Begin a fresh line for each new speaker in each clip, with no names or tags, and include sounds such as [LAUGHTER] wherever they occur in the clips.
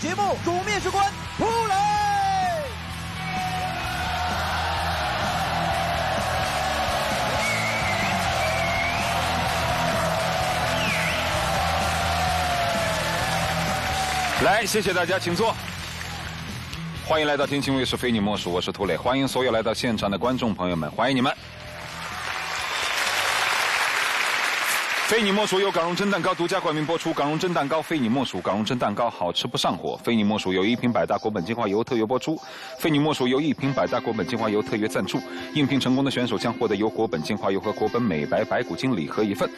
节目主面试官出来。
来，谢谢大家，请坐。欢迎来到天津卫视《非你莫属》，我是涂磊。欢迎所有来到现场的观众朋友们，欢迎你们。非你莫属由港荣蒸蛋糕独家冠名播出，港荣蒸蛋糕非你莫属，港荣蒸蛋糕好吃不上火。非你莫属由一瓶百搭国本精华油特约播出，非你莫属由一瓶百搭国本精华油特约赞助。应聘成功的选手将获得由国本精华油和国本美白白骨精礼盒一份。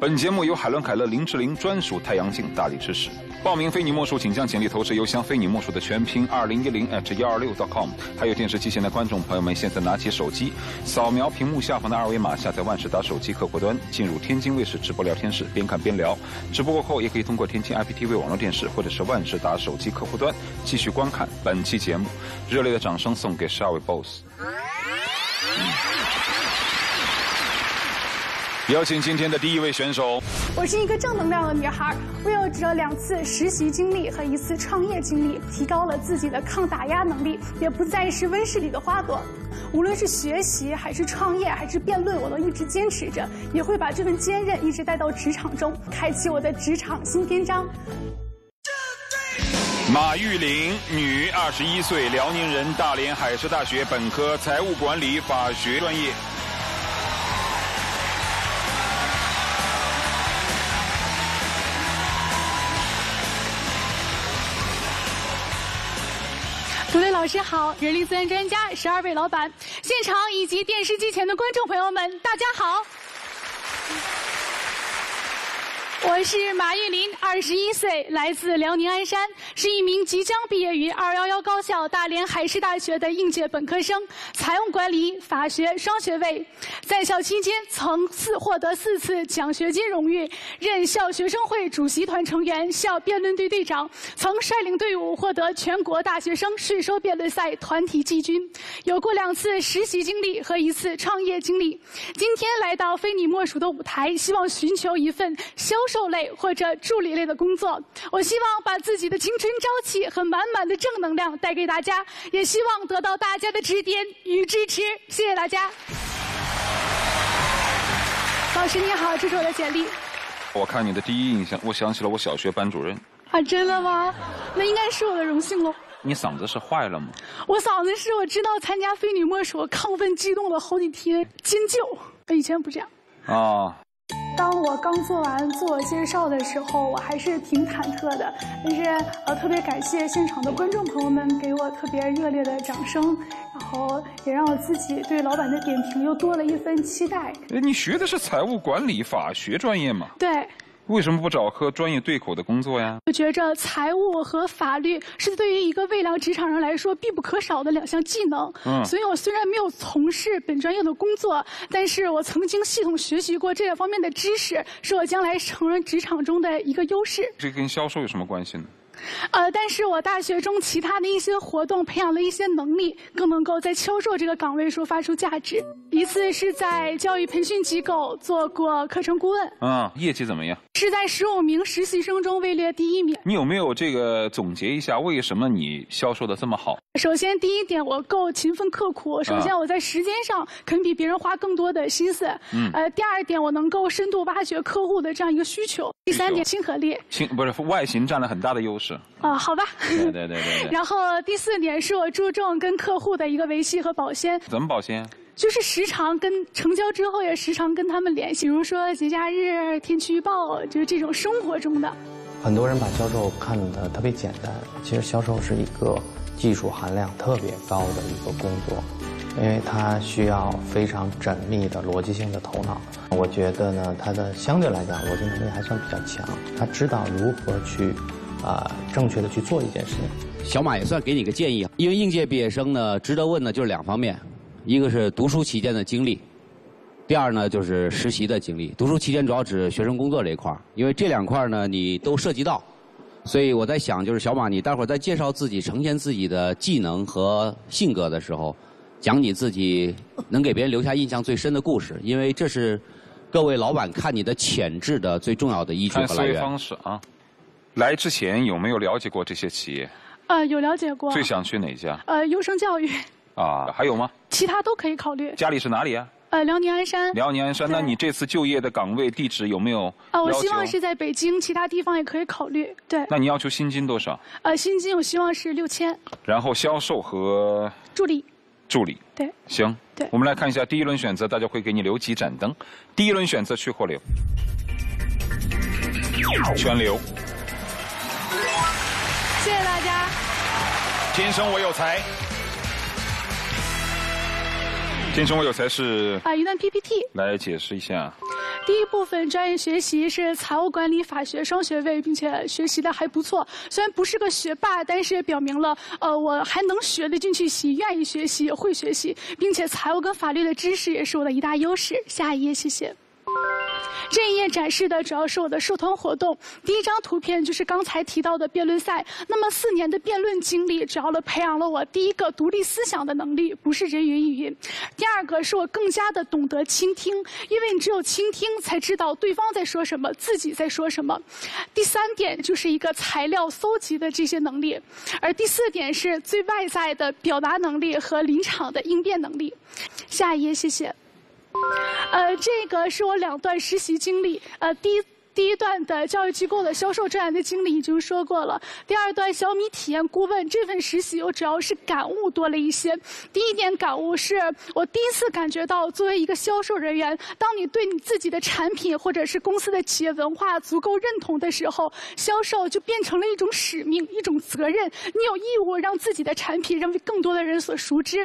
本节目由海伦凯勒林志玲专属太阳镜大力支持。报名非你莫属，请将简历投至邮箱非你莫属的全拼二零一零 at 幺二六 com。还有电视机前的观众朋友们，现在拿起手机，扫描屏幕下方的二维码，下载万事达手机客户端，进入天津卫视直播聊天室，边看边聊。直播过后，也可以通过天津 IPTV 网络电视或者是万事达手机客户端继续观看本期节目。热烈的掌声送给十二位 BOSS。有请今天的第一位选手。
我是一个正能量的女孩，我有着两次实习经历和一次创业经历，提高了自己的抗打压能力，也不再是温室里的花朵。无论是学习还是创业还是辩论，我都一直坚持着，也会把这份坚韧一直带到职场中，开启我的职场新篇章。
马玉玲，女，二十一岁，辽宁人，大连海事大学本科财务管理法学专业。
老师好，人力资源专家，十二位老板，现场以及电视机前的观众朋友们，大家好。我是马玉林，二十一岁，来自辽宁鞍山，是一名即将毕业于二幺幺高校大连海事大学的应届本科生，财务管理法学双学位。在校期间，曾四获得四次奖学金荣誉，任校学生会主席团成员、校辩论队队长，曾率领队伍获得全国大学生税收辩论赛团体季军，有过两次实习经历和一次创业经历。今天来到非你莫属的舞台，希望寻求一份消售。售类或者助理类的工作，我希望把自己的青春朝气和满满的正能量带给大家，也希望得到大家的指点与支持。谢谢大家。老师你好，这是我的简历。
我看你的第一印象，我想起了我小学班主任。
啊，真的吗？那应该是我的荣幸喽。
你嗓子是坏了吗？
我嗓子是我知道参加非你莫属，亢奋激动了好几天，尖叫。以前不这样。啊。当我刚做完自我介绍的时候，我还是挺忐忑的。但是呃，特别感谢现场的观众朋友们给我特别热烈的掌声，然后也让我自己对老板的点评又多了一分期待。
哎，你学的是财务管理法学专业吗？
对。
为什么不找和专业对口的工作呀？
我觉着财务和法律是对于一个未来职场人来说必不可少的两项技能。嗯，所以我虽然没有从事本专业的工作，但是我曾经系统学习过这方面的知识，是我将来成人职场中的一个优势。
这跟销售有什么关系呢？
呃，但是我大学中其他的一些活动培养了一些能力，更能够在销售这个岗位上发出价值。一次是在教育培训机构做过课程顾问，
嗯，业绩怎么样？
是在十五名实习生中位列第一名。
你有没有这个总结一下，为什么你销售的这么好？
首先，第一点，我够勤奋刻苦。首先，我在时间上肯比别人花更多的心思。嗯。呃，第二点，我能够深度挖掘客户的这样一个需求。第三点，亲和力。
亲不是外形占了很大的优势。
啊，好吧。
对对对对。[LAUGHS]
然后第四点是我注重跟客户的一个维系和保鲜。
怎么保鲜？
就是时常跟成交之后也时常跟他们联系，比如说节假日、天气预报，就是这种生活中的。
很多人把销售看得特别简单，其实销售是一个技术含量特别高的一个工作，因为它需要非常缜密的逻辑性的头脑。我觉得呢，他的相对来讲逻辑能力还算比较强，他知道如何去啊正确的去做一件事情。
小马也算给你个建议，因为应届毕业生呢，值得问的就是两方面。一个是读书期间的经历，第二呢就是实习的经历。读书期间主要指学生工作这一块儿，因为这两块儿呢你都涉及到，所以我在想，就是小马，你待会儿在介绍自己、呈现自己的技能和性格的时候，讲你自己能给别人留下印象最深的故事，因为这是各位老板看你的潜质的最重要的依据
看思维
和来源。
方式啊。来之前有没有了解过这些企业？
呃，有了解过。
最想去哪家？
呃，优生教育，
啊，还有吗？
其他都可以考虑。
家里是哪里啊？
呃，辽宁鞍山。
辽宁鞍山。那你这次就业的岗位地址有没有
啊，我希望是在北京，其他地方也可以考虑。对。
那你要求薪金多少？
呃，薪金我希望是六千。
然后销售和
助理。
助理。
对。
行。
对。
我们来看一下第一轮选择，大家会给你留几盏灯。第一轮选择去或留？全留。
谢谢大家。
天生我有才。天生我有才是
啊，一段 PPT。
来解释一下。
第一部分专业学习是财务管理法学双学位，并且学习的还不错。虽然不是个学霸，但是也表明了，呃，我还能学得进去习，愿意学习，会学习，并且财务跟法律的知识也是我的一大优势。下一页，谢谢。这一页展示的主要是我的社团活动。第一张图片就是刚才提到的辩论赛。那么四年的辩论经历，主要的培养了我第一个独立思想的能力，不是人云亦云。第二个是我更加的懂得倾听，因为你只有倾听才知道对方在说什么，自己在说什么。第三点就是一个材料搜集的这些能力，而第四点是最外在的表达能力和临场的应变能力。下一页，谢谢。呃，这个是我两段实习经历。呃，第一第一段的教育机构的销售专员的经历已经说过了。第二段小米体验顾问这份实习，我主要是感悟多了一些。第一点感悟是我第一次感觉到，作为一个销售人员，当你对你自己的产品或者是公司的企业文化足够认同的时候，销售就变成了一种使命、一种责任。你有义务让自己的产品让更多的人所熟知。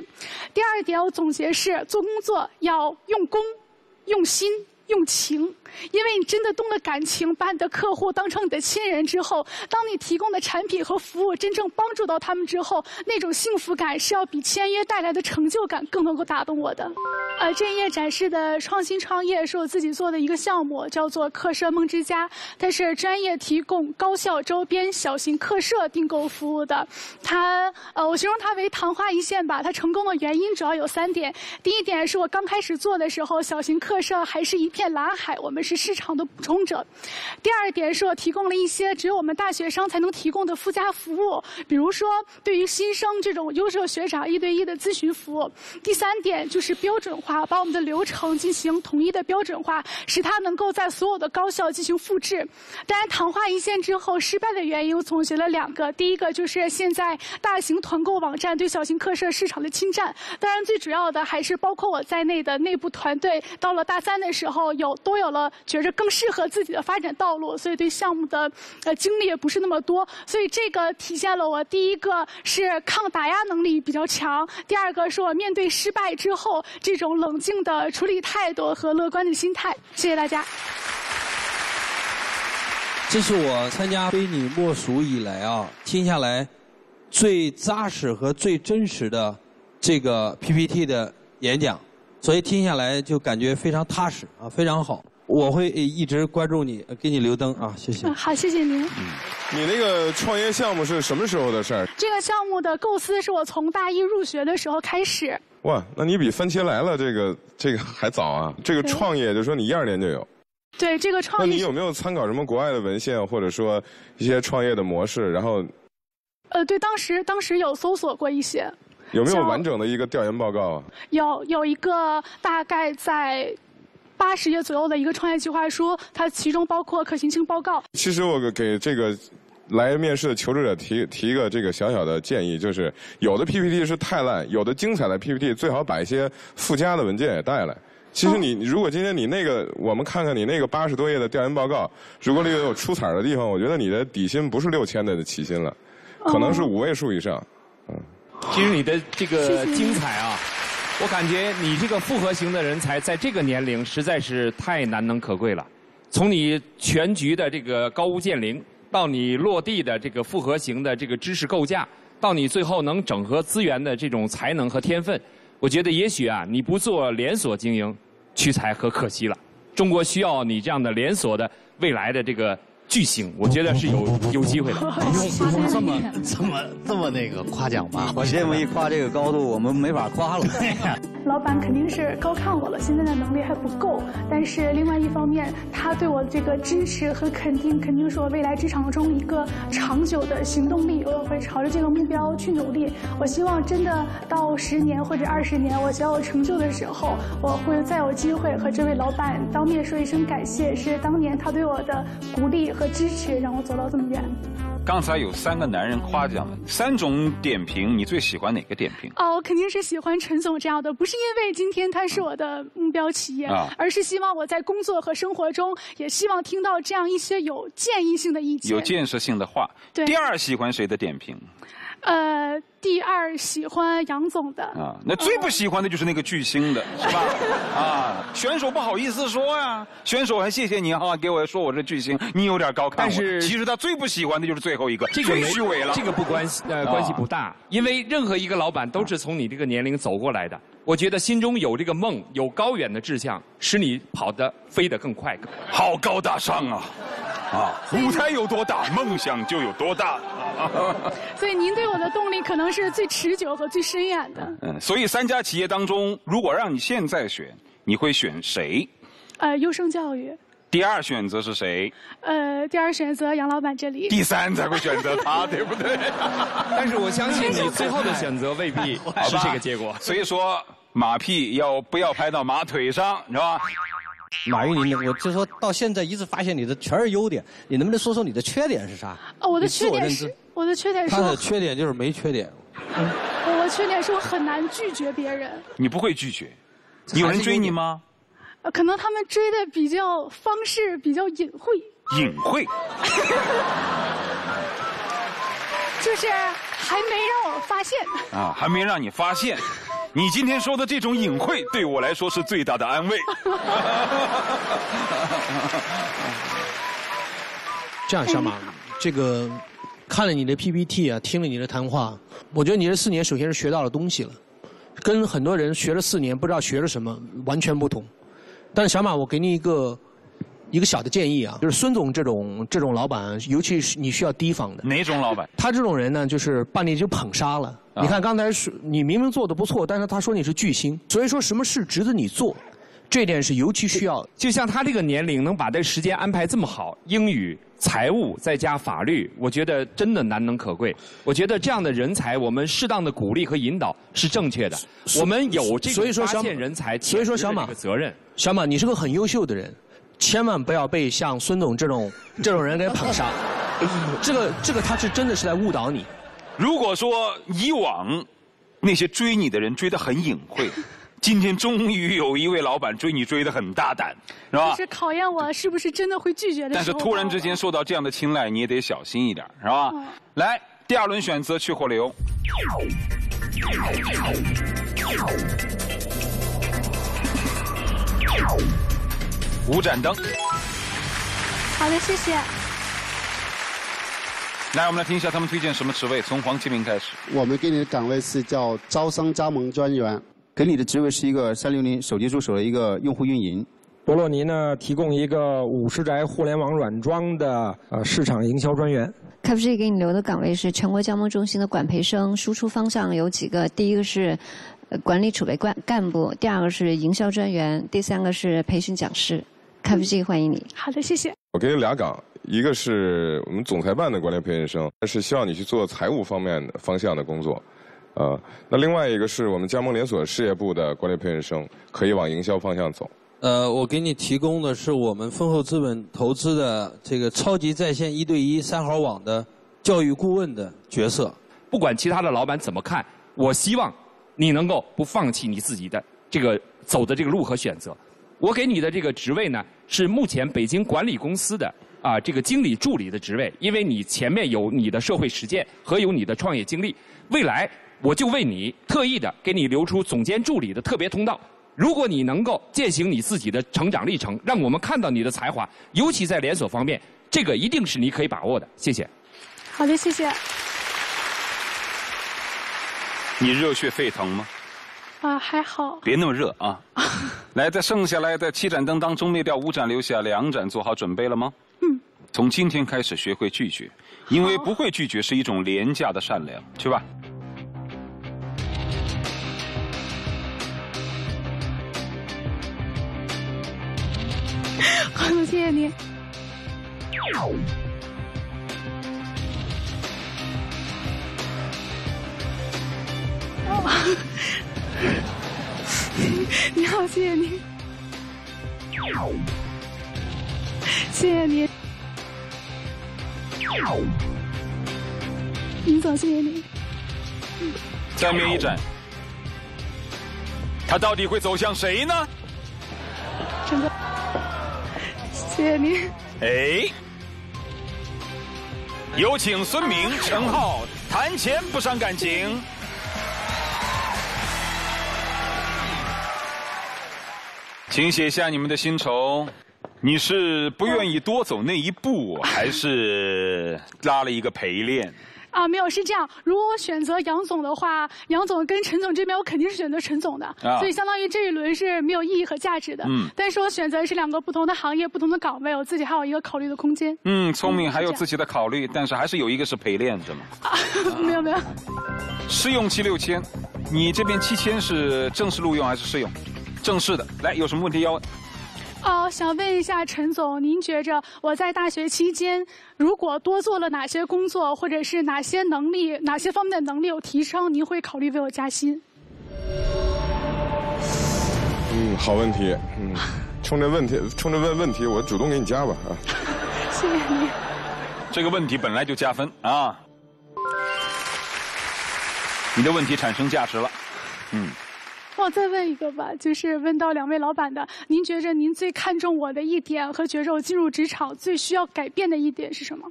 第二点，我总结是做工作要用功、用心。用情，因为你真的动了感情，把你的客户当成你的亲人之后，当你提供的产品和服务真正帮助到他们之后，那种幸福感是要比签约带来的成就感更能够打动我的。呃，这一页展示的创新创业是我自己做的一个项目，叫做客舍梦之家，它是专业提供高校周边小型客舍订购服务的。它呃，我形容它为昙花一现吧。它成功的原因主要有三点：第一点是我刚开始做的时候，小型客舍还是一片。片蓝海，我们是市场的补充者。第二点是我提供了一些只有我们大学生才能提供的附加服务，比如说对于新生这种优秀学长一对一的咨询服务。第三点就是标准化，把我们的流程进行统一的标准化，使它能够在所有的高校进行复制。当然，昙花一现之后失败的原因，我总结了两个。第一个就是现在大型团购网站对小型客舍市场的侵占。当然，最主要的还是包括我在内的内部团队，到了大三的时候。有都有了，觉着更适合自己的发展道路，所以对项目的呃经历也不是那么多，所以这个体现了我第一个是抗打压能力比较强，第二个是我面对失败之后这种冷静的处理态度和乐观的心态。[LAUGHS] 谢谢大家。
这是我参加非你莫属以来啊，听下来最扎实和最真实的这个 PPT 的演讲。所以听下来就感觉非常踏实啊，非常好。我会一直关注你，给你留灯啊，谢谢。
好，谢谢您。
你那个创业项目是什么时候的事儿？
这个项目的构思是我从大一入学的时候开始。
哇，那你比番茄来了这个这个还早啊！这个创业就说你一二年就有。
对这个创业。
那你有没有参考什么国外的文献，或者说一些创业的模式？然后。
呃，对，当时当时有搜索过一些。
有没有完整的一个调研报告啊？
有有一个大概在八十页左右的一个创业计划书，它其中包括可行性报告。
其实我给这个来面试的求职者提提一个这个小小的建议，就是有的 PPT 是太烂，有的精彩的 PPT 最好把一些附加的文件也带来。其实你如果今天你那个，我们看看你那个八十多页的调研报告，如果里有出彩的地方，我觉得你的底薪不是六千的起薪了，可能是五位数以上，嗯。
其实你的这个精彩啊，我感觉你这个复合型的人才在这个年龄实在是太难能可贵了。从你全局的这个高屋建瓴，到你落地的这个复合型的这个知识构架，到你最后能整合资源的这种才能和天分，我觉得也许啊，你不做连锁经营，屈才和可惜了。中国需要你这样的连锁的未来的这个。巨星，我觉得是有有机会的。
用这么这么这么那个夸奖吧？我这么一夸，这个高度我们没法夸了。
老板肯定是高看我了，现在的能力还不够。但是另外一方面，他对我这个支持和肯定，肯定是我未来职场中一个长久的行动力。我会朝着这个目标去努力。我希望真的到十年或者二十年，我小有成就的时候，我会再有机会和这位老板当面说一声感谢，是当年他对我的鼓励和支持，让我走到这么远。
刚才有三个男人夸奖了，三种点评，你最喜欢哪个点评？
哦，我肯定是喜欢陈总这样的，不是因为今天他是我的目标企业，
啊
而是希望我在工作和生活中，也希望听到这样一些有建议性的意见。
有建设性的话。
对
第二喜欢谁的点评？
呃，第二喜欢杨总的。
啊，那最不喜欢的就是那个巨星的，是吧？啊，选手不好意思说呀，选手还谢谢你哈、给我说我是巨星，你有点高看我。
但是
其实他最不喜欢的就是最后一个，
这个没
虚伪了。
这个不关系，呃，
啊
关系不大，因为任何一个老板都是从你这个年龄走过来的。我觉得心中有这个梦，有高远的志向，使你跑得飞得更快。
好高大上啊！啊，舞台有多大，梦想就有多大。[LAUGHS]
所以您对我的动力可能是最持久和最深远的。
嗯，所以三家企业当中，如果让你现在选，你会选谁？
呃，优胜教育。
第二选择是谁？
呃，第二选择杨老板这里。
第三才会选择他，对不对？[LAUGHS]
但是我相信你最后的选择未必是这个结果。
所以说，马屁要不要拍到马腿上，是吧？
马玉林，我就说到现在一直发现你的全是优点，你能不能说说你的缺点是啥？
哦，我的缺点是
我，
我的缺点是
他
我
的缺点就是没缺点。[LAUGHS]
我的缺点是我很难拒绝别人。
你不会拒绝，有人追你吗？
呃可能他们追的比较方式比较隐晦，
隐晦，
就是还没让我发现。
啊，还没让你发现。你今天说的这种隐晦，对我来说是最大的安慰。[LAUGHS]
这样，小马，这个看了你的 PPT 啊，听了你的谈话，我觉得你这四年首先是学到了东西了，跟很多人学了四年不知道学了什么完全不同。但是小马，我给你一个一个小的建议啊，就是孙总这种这种老板，尤其是你需要提防的。
哪种老板？
他这种人呢，就是把你就捧杀了。
啊
你看刚才是你明明做的不错，但是他说你是巨星，所以说什么事值得你做，这点是尤其需要。
就像他这个年龄能把这时间安排这么好，英语、财务再加法律，我觉得真的难能可贵。我觉得这样的人才，我们适当的鼓励和引导是正确的。我们有这个发
所以说小马
现人才，
所以说小马
的责任。
小马，你是个很优秀的人，千万不要被像孙总这种 [LAUGHS] 这种人给捧杀。[LAUGHS] 这个这个他是真的是在误导你。
如果说以往那些追你的人追得很隐晦，[LAUGHS] 今天终于有一位老板追你追得很大胆，是吧
就？是考验我是不是真的会拒绝的
但是。突然之间受到这样的青睐，你也得小心一点，是吧？来，第二轮选择去或留。五盏灯，
好的，谢谢。
来，我们来听一下他们推荐什么职位，从黄启明开始。
我们给你的岗位是叫招商加盟专员，
给你的职位是一个三六零手机助手的一个用户运营。
博洛尼呢，提供一个五十宅互联网软装的呃市场营销专员。
KFG 给你留的岗位是全国加盟中心的管培生，输出方向有几个？第一个是呃管理储备干干部，第二个是营销专员，第三个是培训讲师。咖啡机欢迎你。
好的，谢谢。
我给你俩岗，一个是我们总裁办的管理培训生，是希望你去做财务方面的方向的工作，呃，那另外一个是我们加盟连锁事业部的管理培训生，可以往营销方向走。
呃，我给你提供的是我们丰厚资本投资的这个超级在线一对一三好网的教育顾问的角色。
不管其他的老板怎么看，我希望你能够不放弃你自己的这个走的这个路和选择。我给你的这个职位呢，是目前北京管理公司的啊这个经理助理的职位，因为你前面有你的社会实践和有你的创业经历，未来我就为你特意的给你留出总监助理的特别通道。如果你能够践行你自己的成长历程，让我们看到你的才华，尤其在连锁方面，这个一定是你可以把握的。谢谢。
好的，谢谢。
你热血沸腾吗？
啊，还好。
别那么热啊！[LAUGHS] 来，在剩下来的七盏灯当中灭掉五盏，留下两盏，做好准备了吗？
嗯。
从今天开始学会拒绝，因为不会拒绝是一种廉价的善良。去吧。[LAUGHS]
黄总，谢谢您。哦，[LAUGHS] 你好，谢谢你，谢谢你，林总，谢谢你。
再面一战，他到底会走向谁呢？
陈哥，谢谢你。
哎，有请孙明、陈浩谈钱不伤感情。请写下你们的薪酬。你是不愿意多走那一步，还是拉了一个陪练？
啊，没有，是这样。如果我选择杨总的话，杨总跟陈总这边，我肯定是选择陈总的。啊，所以相当于这一轮是没有意义和价值的。嗯，但是我选择是两个不同的行业、不同的岗位，我自己还有一个考虑的空间。
嗯，聪明，还有自己的考虑，但是还是有一个是陪练，是吗？
啊，[LAUGHS] 没有没有。
试用期六千，你这边七千是正式录用还是试用？正式的。来，有什么问题要问？
哦，想问一下陈总，您觉着我在大学期间，如果多做了哪些工作，或者是哪些能力、哪些方面的能力有提升，您会考虑为我加薪？
嗯，好问题。嗯，冲着问题，冲着问问题，我主动给你加吧啊。
谢谢你。
这个问题本来就加分啊。你的问题产生价值了。嗯。
我再问一个吧，就是问到两位老板的，您觉着您最看重我的一点和觉着我进入职场最需要改变的一点是什么？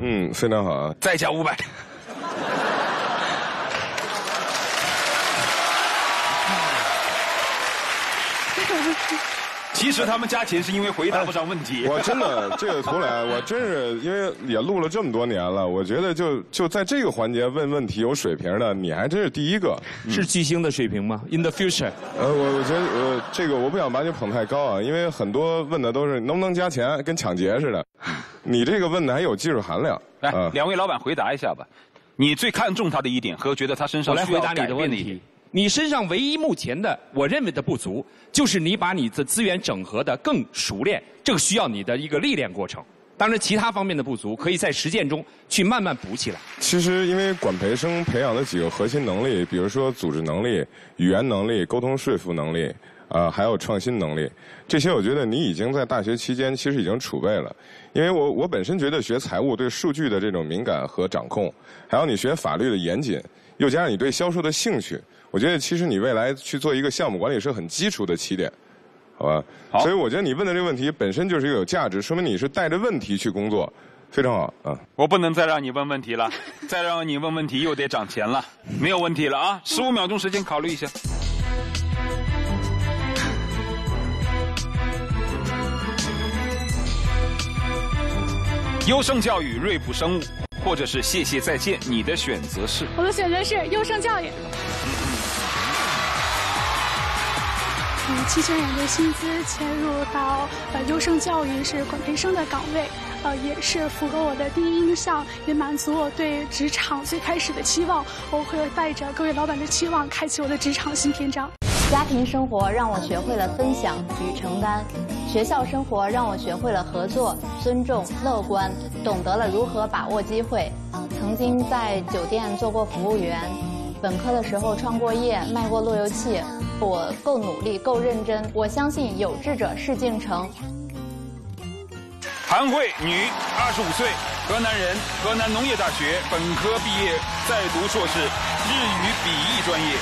嗯，非常好啊，
再加五百。[LAUGHS] 其实他们加钱是因为回答不上问题。
我真的这个图来，我真是因为也录了这么多年了，我觉得就就在这个环节问问题有水平的，你还真是第一个。
是巨星的水平吗？In the future？
呃，我我觉得呃，这个我不想把你捧太高啊，因为很多问的都是能不能加钱，跟抢劫似的。[LAUGHS] 你这个问的还有技术含量。
来，两位老板回答一下吧。你最看重他的一点和觉得他身上需要改变的一点。
你身上唯一目前的我认为的不足，就是你把你的资源整合的更熟练，这个需要你的一个历练过程。当然，其他方面的不足，可以在实践中去慢慢补起来。
其实，因为管培生培养的几个核心能力，比如说组织能力、语言能力、沟通说服能力，啊，还有创新能力，这些我觉得你已经在大学期间其实已经储备了。因为我我本身觉得学财务对数据的这种敏感和掌控，还有你学法律的严谨，又加上你对销售的兴趣。我觉得其实你未来去做一个项目管理是很基础的起点，好吧？
好。
所以我觉得你问的这个问题本身就是一个有价值，说明你是带着问题去工作，非常好啊。
我不能再让你问问题了，再让你问问题又得涨钱了，没有问题了啊！十五秒钟时间考虑一下。优胜教育、瑞普生物。或者是谢谢再见，你的选择是？
我的选择是优胜教育。七千元的薪资迁入到呃优胜教育是管培生的岗位，呃也是符合我的第一印象，也满足我对职场最开始的期望。我会带着各位老板的期望，开启我的职场新篇章。
家庭生活让我学会了分享与承担，学校生活让我学会了合作、尊重、乐观，懂得了如何把握机会。曾经在酒店做过服务员，本科的时候创过业，卖过路由器。我够努力，够认真，我相信有志者事竟成。
韩慧，女，二十五岁，河南人，河南农业大学本科毕业，在读硕士，日语笔译专业。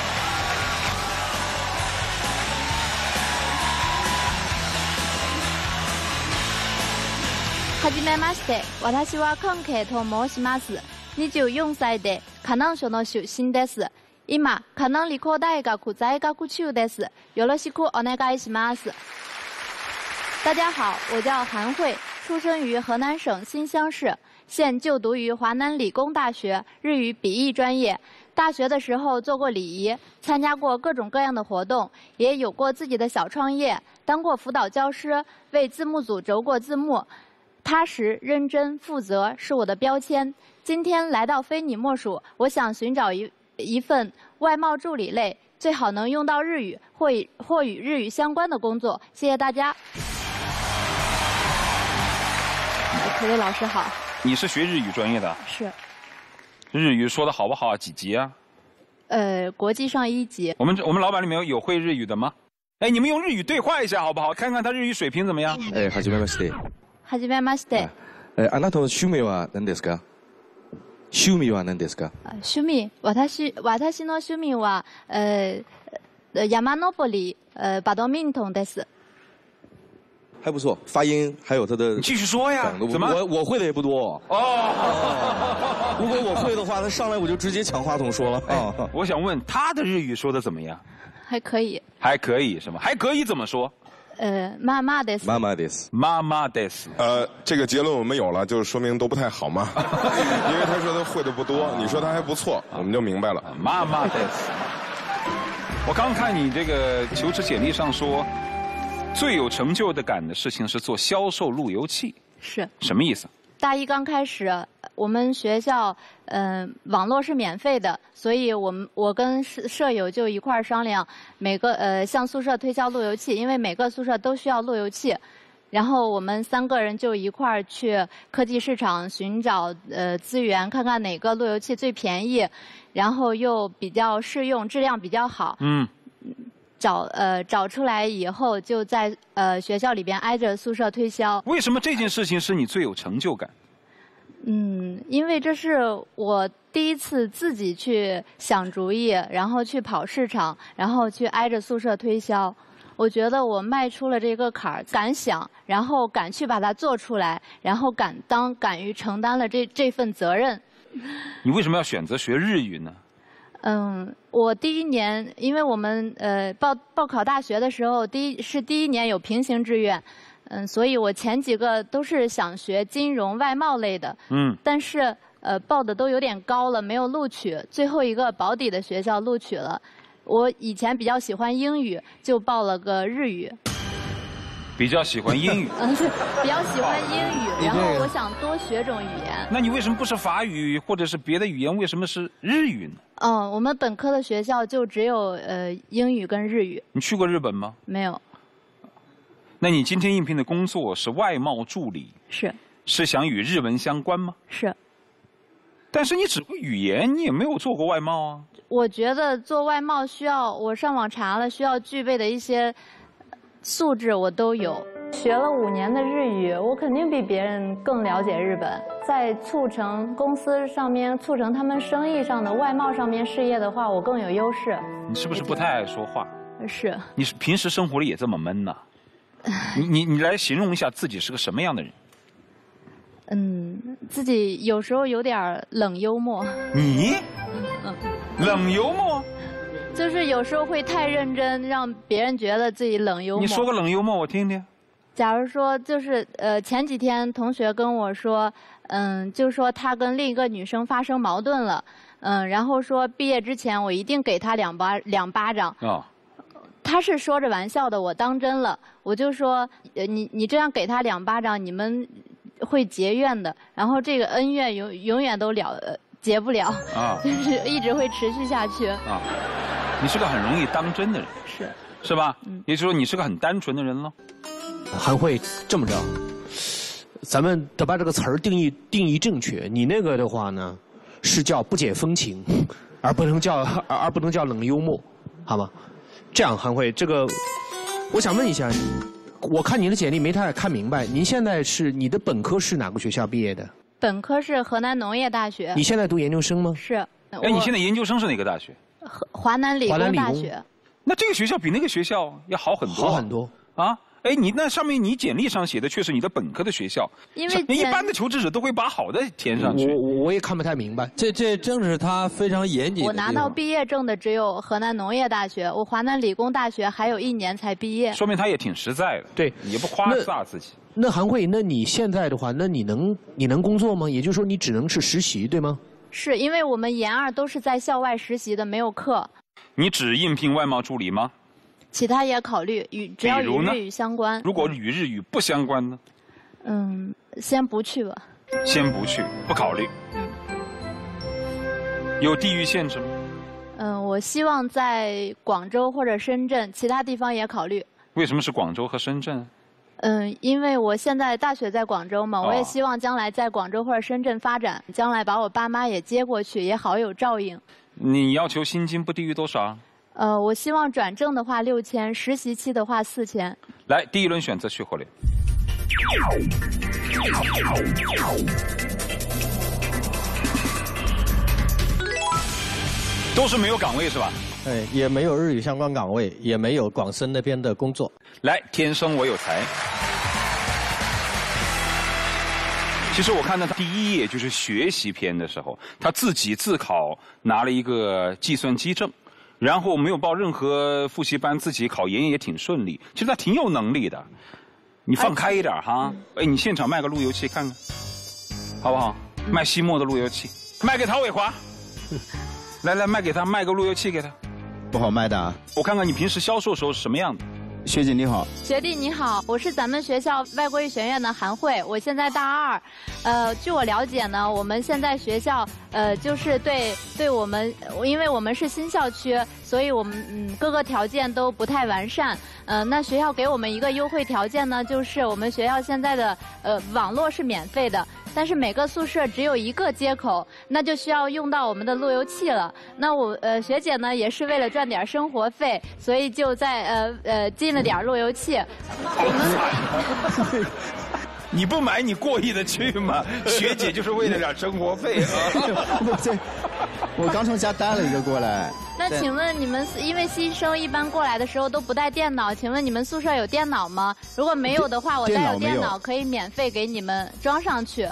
はじめまして、私は関係と申します。 24歳で河南省の出身です。今、河南理工大学在学中です。よろしくお願いします。大家好，我叫韩慧，出生于河南省新乡市，现就读于华南理工大学日语笔译专业。大学的时候做过礼仪，参加过各种各样的活动，也有过自己的小创业，当过辅导教师，为字幕组轴过字幕。踏实、认真、负责是我的标签。 今天来到《非你莫属》，我想寻找一一份外贸助理类，最好能用到日语或或与日语相关的工作。谢谢大家。可乐老师好，
你是学日语专业的？
是。
日语说的好不好？几级啊？
呃，国际上一级。
我们我们老板里面有会日语的吗？哎，你们用日语对话一下好不好？看看他日语水平怎么样？
哎，はじめまして。
はじめまして。
哎，あなたの趣味は何ですか？趣味は何ですか？
趣味、私私の趣味は呃山登り呃バドミントンです。
还不错，发音还有他的。你
继续说呀。怎么？
我我会的也不多。哦。[LAUGHS] 如果我会的话，他上来我就直接抢话筒说了。
哦。我想问他的日语说的怎么样？
还可以。
还可以是吗？还可以怎么说？
呃，妈妈的。
妈妈的。
妈妈的。
呃，这个结论我们有了，就是说明都不太好嘛。[LAUGHS] 因为他说他会的不多，你说他还不错，我们就明白了。
妈妈的。我刚看你这个求职简历上说。最有成就的感的事情是做销售路由器，
是
什么意思？
大一刚开始，我们学校嗯、呃、网络是免费的，所以我们我跟舍舍友就一块儿商量，每个呃向宿舍推销路由器，因为每个宿舍都需要路由器，然后我们三个人就一块儿去科技市场寻找呃资源，看看哪个路由器最便宜，然后又比较适用，质量比较好。
嗯。
找呃找出来以后，就在呃学校里边挨着宿舍推销。
为什么这件事情是你最有成就感？
嗯，因为这是我第一次自己去想主意，然后去跑市场，然后去挨着宿舍推销。我觉得我迈出了这个坎儿，敢想，然后敢去把它做出来，然后敢当，敢于承担了这这份责任。
你为什么要选择学日语呢？
嗯，我第一年，因为我们呃报报考大学的时候，第一是第一年有平行志愿，嗯，所以我前几个都是想学金融外贸类的，
嗯，
但是呃报的都有点高了，没有录取，最后一个保底的学校录取了。我以前比较喜欢英语，就报了个日语。
比较喜欢英语，[LAUGHS]
嗯，是比较喜欢英语，然后我想多学种语言。
那你为什么不是法语或者是别的语言？为什么是日语呢？
嗯，我们本科的学校就只有呃英语跟日语。
你去过日本吗？
没有。
那你今天应聘的工作是外贸助理，
是
是想与日文相关吗？
是。
但是你只会语言，你也没有做过外贸啊。
我觉得做外贸需要，我上网查了，需要具备的一些。素质我都有，学了五年的日语，我肯定比别人更了解日本。在促成公司上面、促成他们生意上的外贸上面事业的话，我更有优势。
你是不是不太爱说话？
是。
你是平时生活里也这么闷呐？[LAUGHS] 你你你来形容一下自己是个什么样的人？
嗯，自己有时候有点冷幽默。
你？嗯，冷幽默。
就是有时候会太认真，让别人觉得自己冷幽默。
你说个冷幽默我听听。
假如说，就是呃，前几天同学跟我说，嗯，就说他跟另一个女生发生矛盾了，嗯，然后说毕业之前我一定给他两巴两巴掌。
啊。
他是说着玩笑的，我当真了，我就说，呃，你你这样给他两巴掌，你们会结怨的，然后这个恩怨永永远都了结不了，
啊，[LAUGHS]
就是一直会持续下去。
啊。你是个很容易当真的人，
是
是吧？嗯，也就是说你是个很单纯的人喽。
韩慧，这么着，咱们得把这个词儿定义定义正确。你那个的话呢，是叫不解风情，而不能叫而而不能叫冷幽默，好吗？这样，韩慧，这个我想问一下，我看你的简历没太看明白，您现在是你的本科是哪个学校毕业的？
本科是河南农业大学。
你现在读研究生吗？
是。
哎，你现在研究生是哪个大学？
华南理工大学，
那这个学校比那个学校要好很多，
好很多
啊！哎，你那上面你简历上写的却是你的本科的学校，
因为
一般的求职者都会把好的填上去。
我我也看不太明白，
这这正是他非常严谨。
我拿到毕业证的只有河南农业大学，我华南理工大学还有一年才毕业。
说明他也挺实在的，
对，
也不夸大自己。
那韩慧，那你现在的话，那你能你能工作吗？也就是说，你只能是实习，对吗？
是因为我们研二都是在校外实习的，没有课。
你只应聘外贸助理吗？
其他也考虑，与只要与日语相关。
如果与日语不相关呢？
嗯，先不去吧。
先不去，不考虑。嗯。有地域限制吗？
嗯，我希望在广州或者深圳，其他地方也考虑。
为什么是广州和深圳？
嗯，因为我现在大学在广州嘛，
哦
我也希望将来在广州或者深圳发展，将来把我爸妈也接过去，也好有照应。
你要求薪金不低于多少啊？
呃，我希望转正的话六千，实习期的话四千。
来，第一轮选择去火烈。都是没有岗位是吧？
哎，也没有日语相关岗位，也没有广深那边的工作。
来，天生我有才。其实我看到他第一页就是学习篇的时候，他自己自考拿了一个计算机证，然后没有报任何复习班，自己考研也挺顺利。其实他挺有能力的，你放开一点哈。哎，你现场卖个路由器看看，好不好？卖西莫的路由器，卖给陶伟华。[LAUGHS] 来来，卖给他，卖个路由器给他。
不好卖的啊。
我看看你平时销售时候是什么样的。
学姐你好，
学弟你好，我是咱们学校外国语学院的韩慧，我现在大二。呃，据我了解呢，我们现在学校呃就是对对我们，因为我们是新校区，所以我们嗯各个条件都不太完善。呃，那学校给我们一个优惠条件呢，就是我们学校现在的呃网络是免费的。但是每个宿舍只有一个接口，那就需要用到我们的路由器了。那我呃学姐呢也是为了赚点生活费，所以就在呃呃进了点路由器。[LAUGHS]
你不买你过意的去吗？[LAUGHS] 学姐就是为了点生活费啊！[LAUGHS]
不这，我刚从家带了一个过来。
那请问你们因为新生一般过来的时候都不带电脑，请问你们宿舍有电脑吗？如果没有的话，我带有电脑可以免费给你们装上去。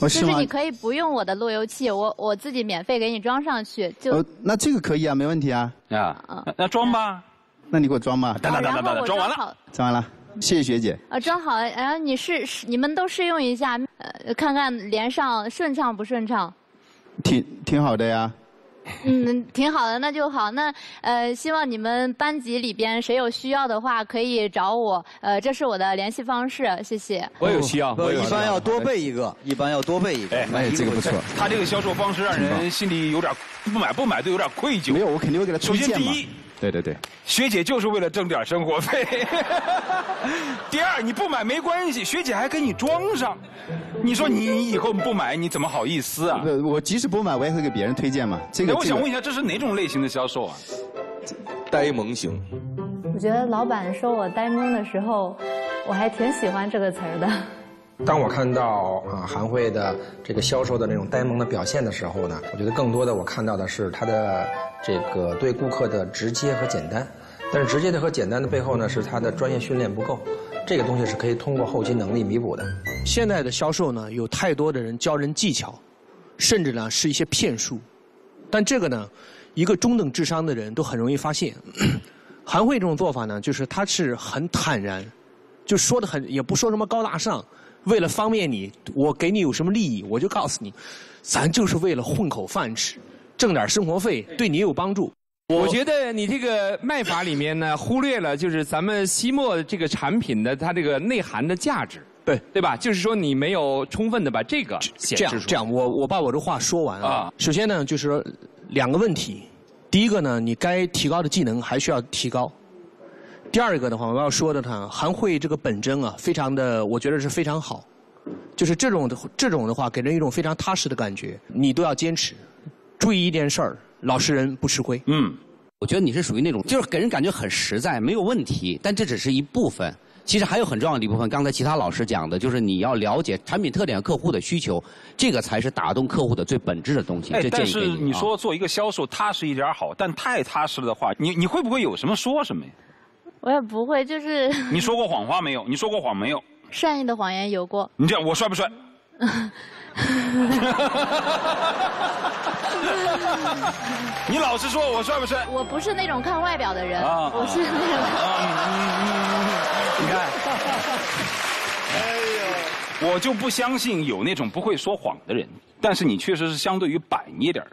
就是你可以不用我的路由器，我我自己免费给你装上去。就、
呃，那这个可以啊，没问题啊。
啊，那装吧。
那你给我装吧。
等等等等等，装完了。
装完了，谢谢学姐。
啊，装好了，然后你试试，你们都试用一下，呃，看看连上顺畅不顺畅。
挺挺好的呀。
嗯，挺好的，那就好。那呃，希望你们班级里边谁有需要的话，可以找我。呃，这是我的联系方式，谢谢。
我有需要，
我一般要多备一个，一般要多备一个。
哎，这个不错。
他这个销售方式让人心里有点不买不买都有点愧疚。
没有，我肯定会给他推荐
首先第一。
对对对，
学姐就是为了挣点生活费。[LAUGHS] 第二，你不买没关系，学姐还给你装上。你说你以后不买，你怎么好意思啊？
我即使不买，我也会给别人推荐嘛。这个，
我想问一下，这是哪种类型的销售啊？
呆萌型。
我觉得老板说我呆萌的时候，我还挺喜欢这个词儿的。
当我看到啊韩慧的这个销售的那种呆萌的表现的时候呢，我觉得更多的我看到的是他的这个对顾客的直接和简单。但是直接的和简单的背后呢，是他的专业训练不够。这个东西是可以通过后期能力弥补的。
现在的销售呢，有太多的人教人技巧，甚至呢是一些骗术。但这个呢，一个中等智商的人都很容易发现。韩慧这种做法呢，就是他是很坦然，就说的很也不说什么高大上。为了方便你，我给你有什么利益，我就告诉你，咱就是为了混口饭吃，挣点生活费，对你有帮助。
我觉得你这个卖法里面呢，忽略了就是咱们西莫这个产品的它这个内涵的价值，
对
对吧？就是说你没有充分的把这个显示
这样这样，我我把我这话说完啊。首先呢，就是说两个问题，第一个呢，你该提高的技能还需要提高。第二个的话，我要说的呢，韩慧这个本真啊，非常的，我觉得是非常好，就是这种的这种的话，给人一种非常踏实的感觉。你都要坚持，注意一件事儿，老实人不吃亏。
嗯，
我觉得你是属于那种，就是给人感觉很实在，没有问题。但这只是一部分，其实还有很重要的一部分。刚才其他老师讲的，就是你要了解产品特点、客户的需求，这个才是打动客户的最本质的东西。
哎，
这
但是
你
你说做一个销售踏实一点好，但太踏实了的话，你你会不会有什么说什么呀？
我也不会，就是
你说过谎话没有？你说过谎没有？[LAUGHS]
善意的谎言有过。
你这样，我帅不帅？[LAUGHS] 你老实说，我帅不帅？
我不是那种看外表的人，
啊
我是那种。
你看，[LAUGHS] 哎呦，我就不相信有那种不会说谎的人，但是你确实是相对于板一点儿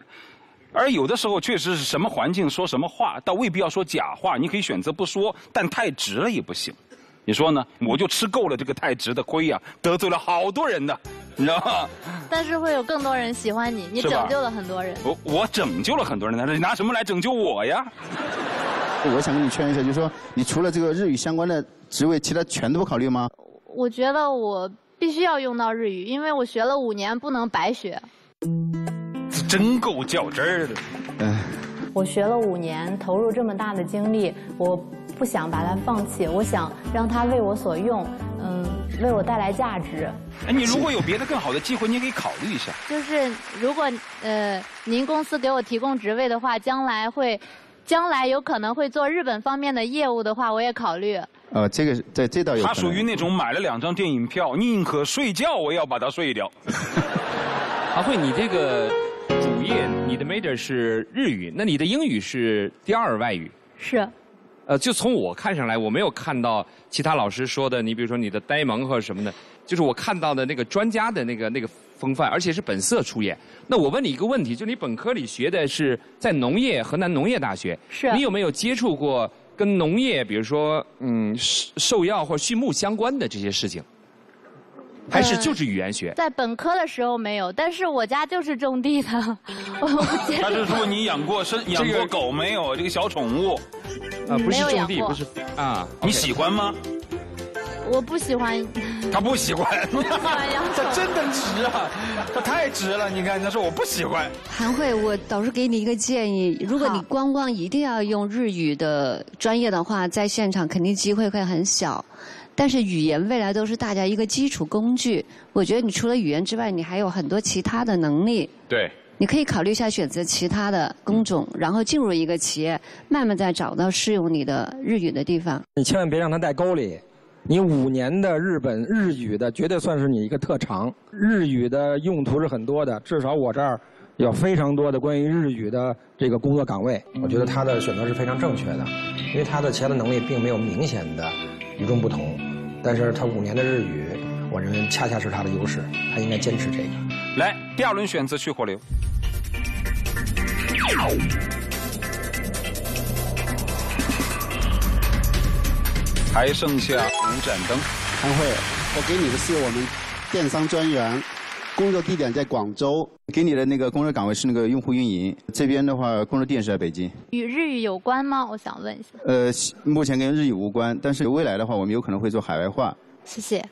而有的时候确实是什么环境说什么话，倒未必要说假话，你可以选择不说，但太直了也不行。你说呢？我就吃够了这个太直的亏呀、得罪了好多人的，[LAUGHS] 你知道吗？
但是会有更多人喜欢你，你拯救了很多人。
我我拯救了很多人，但是你拿什么来拯救我呀？
我想跟你确认一下，就是说你除了这个日语相关的职位，其他全都不考虑吗？
我觉得我必须要用到日语，因为我学了五年，不能白学。
真够较真儿的。
嗯。
我学了五年，投入这么大的精力，我不想把它放弃，我想让它为我所用，嗯，为我带来价值。
哎，你如果有别的更好的机会，你也可以考虑一下。
就是如果呃您公司给我提供职位的话，将来会，将来有可能会做日本方面的业务的话，我也考虑。
呃，这个在这倒有。
他属于那种买了两张电影票，宁可睡觉我也要把它睡掉。
阿慧，你这个。你的 major 是日语，那你的英语是第二外语。
是。
呃，就从我看上来，我没有看到其他老师说的，你比如说你的呆萌或者什么的，就是我看到的那个专家的那个那个风范，而且是本色出演。那我问你一个问题，就你本科里学的是在农业，河南农业大学。
是。
你有没有接触过跟农业，比如说嗯兽药或者畜牧相关的这些事情？还是就是语言学，
在本科的时候没有，但是我家就是种地的。[LAUGHS]
他是说你养过生养过狗没有？这个小宠物，
啊，不是种地，不是啊，
你喜欢吗？
我不喜欢。
他不喜欢。[LAUGHS]
喜欢养
他真的直啊，他太直了。你看，他说我不喜欢。
韩慧，我导师给你一个建议：如果你光光一定要用日语的专业的话，在现场肯定机会会很小。但是语言未来都是大家一个基础工具。我觉得你除了语言之外，你还有很多其他的能力。
对。
你可以考虑一下选择其他的工种，然后进入一个企业，慢慢再找到适用你的日语的地方。
你千万别让它带沟里。你五年的日本日语的绝对算是你一个特长。日语的用途是很多的，至少我这儿有非常多的关于日语的这个工作岗位。我觉得他的选择是非常正确的，因为他的其他的能力并没有明显的与众不同。但是他五年的日语，我认为恰恰是他的优势，他应该坚持这个。
来，第二轮选择去火流，还剩下五盏灯。
韩慧，我给你的是我们电商专员，工作地点在广州，
给你的那个工作岗位是那个用户运营，这边的话工作地点是在北京。
与日语有关吗？我想问一下。
呃，目前跟日语无关，但是未来的话，我们有可能会做海外化。
谢谢。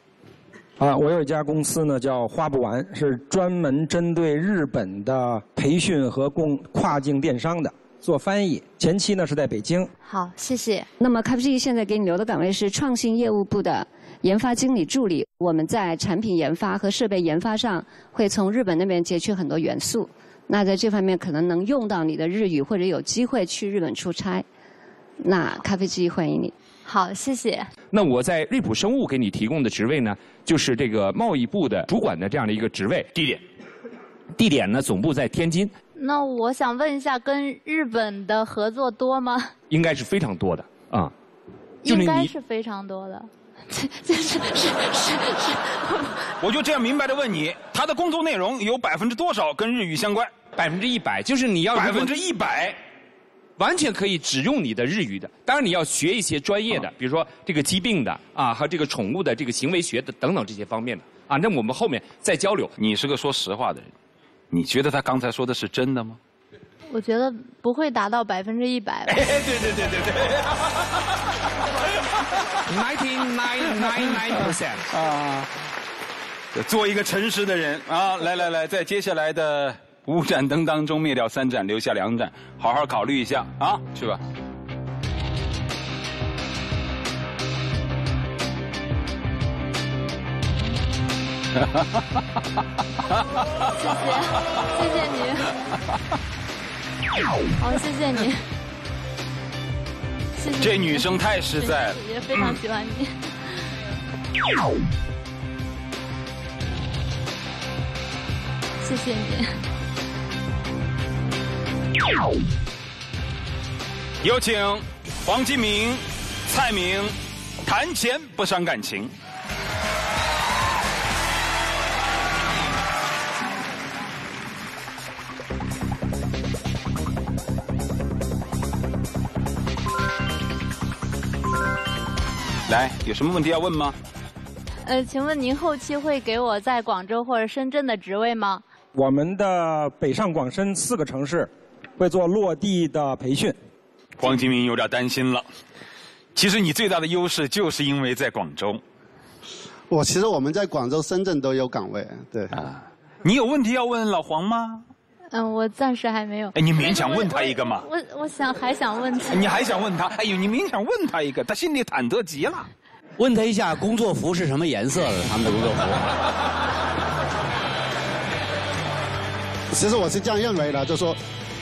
啊，我有一家公司呢，叫花不完，是专门针对日本的培训和共跨境电商的，做翻译。前期呢是在北京。
好，谢谢。
那么 KPG 现在给你留的岗位是创新业务部的研发经理助理。我们在产品研发和设备研发上会从日本那边截取很多元素。那在这方面可能能用到你的日语，或者有机会去日本出差。那咖啡机欢迎你。
好，谢谢。
那我在瑞普生物给你提供的职位呢，就是这个贸易部的主管的这样的一个职位。
地点，
地点呢，总部在天津。
那我想问一下，跟日本的合作多吗？
应该是非常多的啊。
应该是非常多的。这这是是是是。
我就这样明白的问你，他的工作内容有百分之多少跟日语相关？
百分之一百，就是你要
百分之一百。
完全可以只用你的日语的，当然你要学一些专业的，比如说这个疾病的啊，和这个宠物的这个行为学的等等这些方面的啊。那我们后面再交流。
你是个说实话的人，你觉得他刚才说的是真的吗？
我觉得不会达到百分之一百。[LAUGHS]
对对对对对。
Ninety nine nine nine percent 啊，
做一个诚实的人啊！来来来，在接下来的。五盏灯当中灭掉三盏，留下两盏，好好考虑一下啊，去吧。
谢谢，谢谢你。好，谢谢你。谢谢。
这女生太实在了。
也非常喜欢你。谢谢你。
有请黄金明、蔡明，谈钱不伤感情。来，有什么问题要问吗？
呃，请问您后期会给我在广州或者深圳的职位吗？
我们的北上广深四个城市。会做落地的培训，
黄金明有点担心了。其实你最大的优势就是因为在广州。
我其实我们在广州、深圳都有岗位，对。
啊，你有问题要问老黄吗？
嗯，我暂时还没有。
哎，你勉强问他一个嘛。
我我想还想问他。
你还想问他？哎呦，你勉强问他一个，他心里忐忑极了。
问他一下工作服是什么颜色的？他们的工作服。[LAUGHS]
其实我是这样认为的，就说，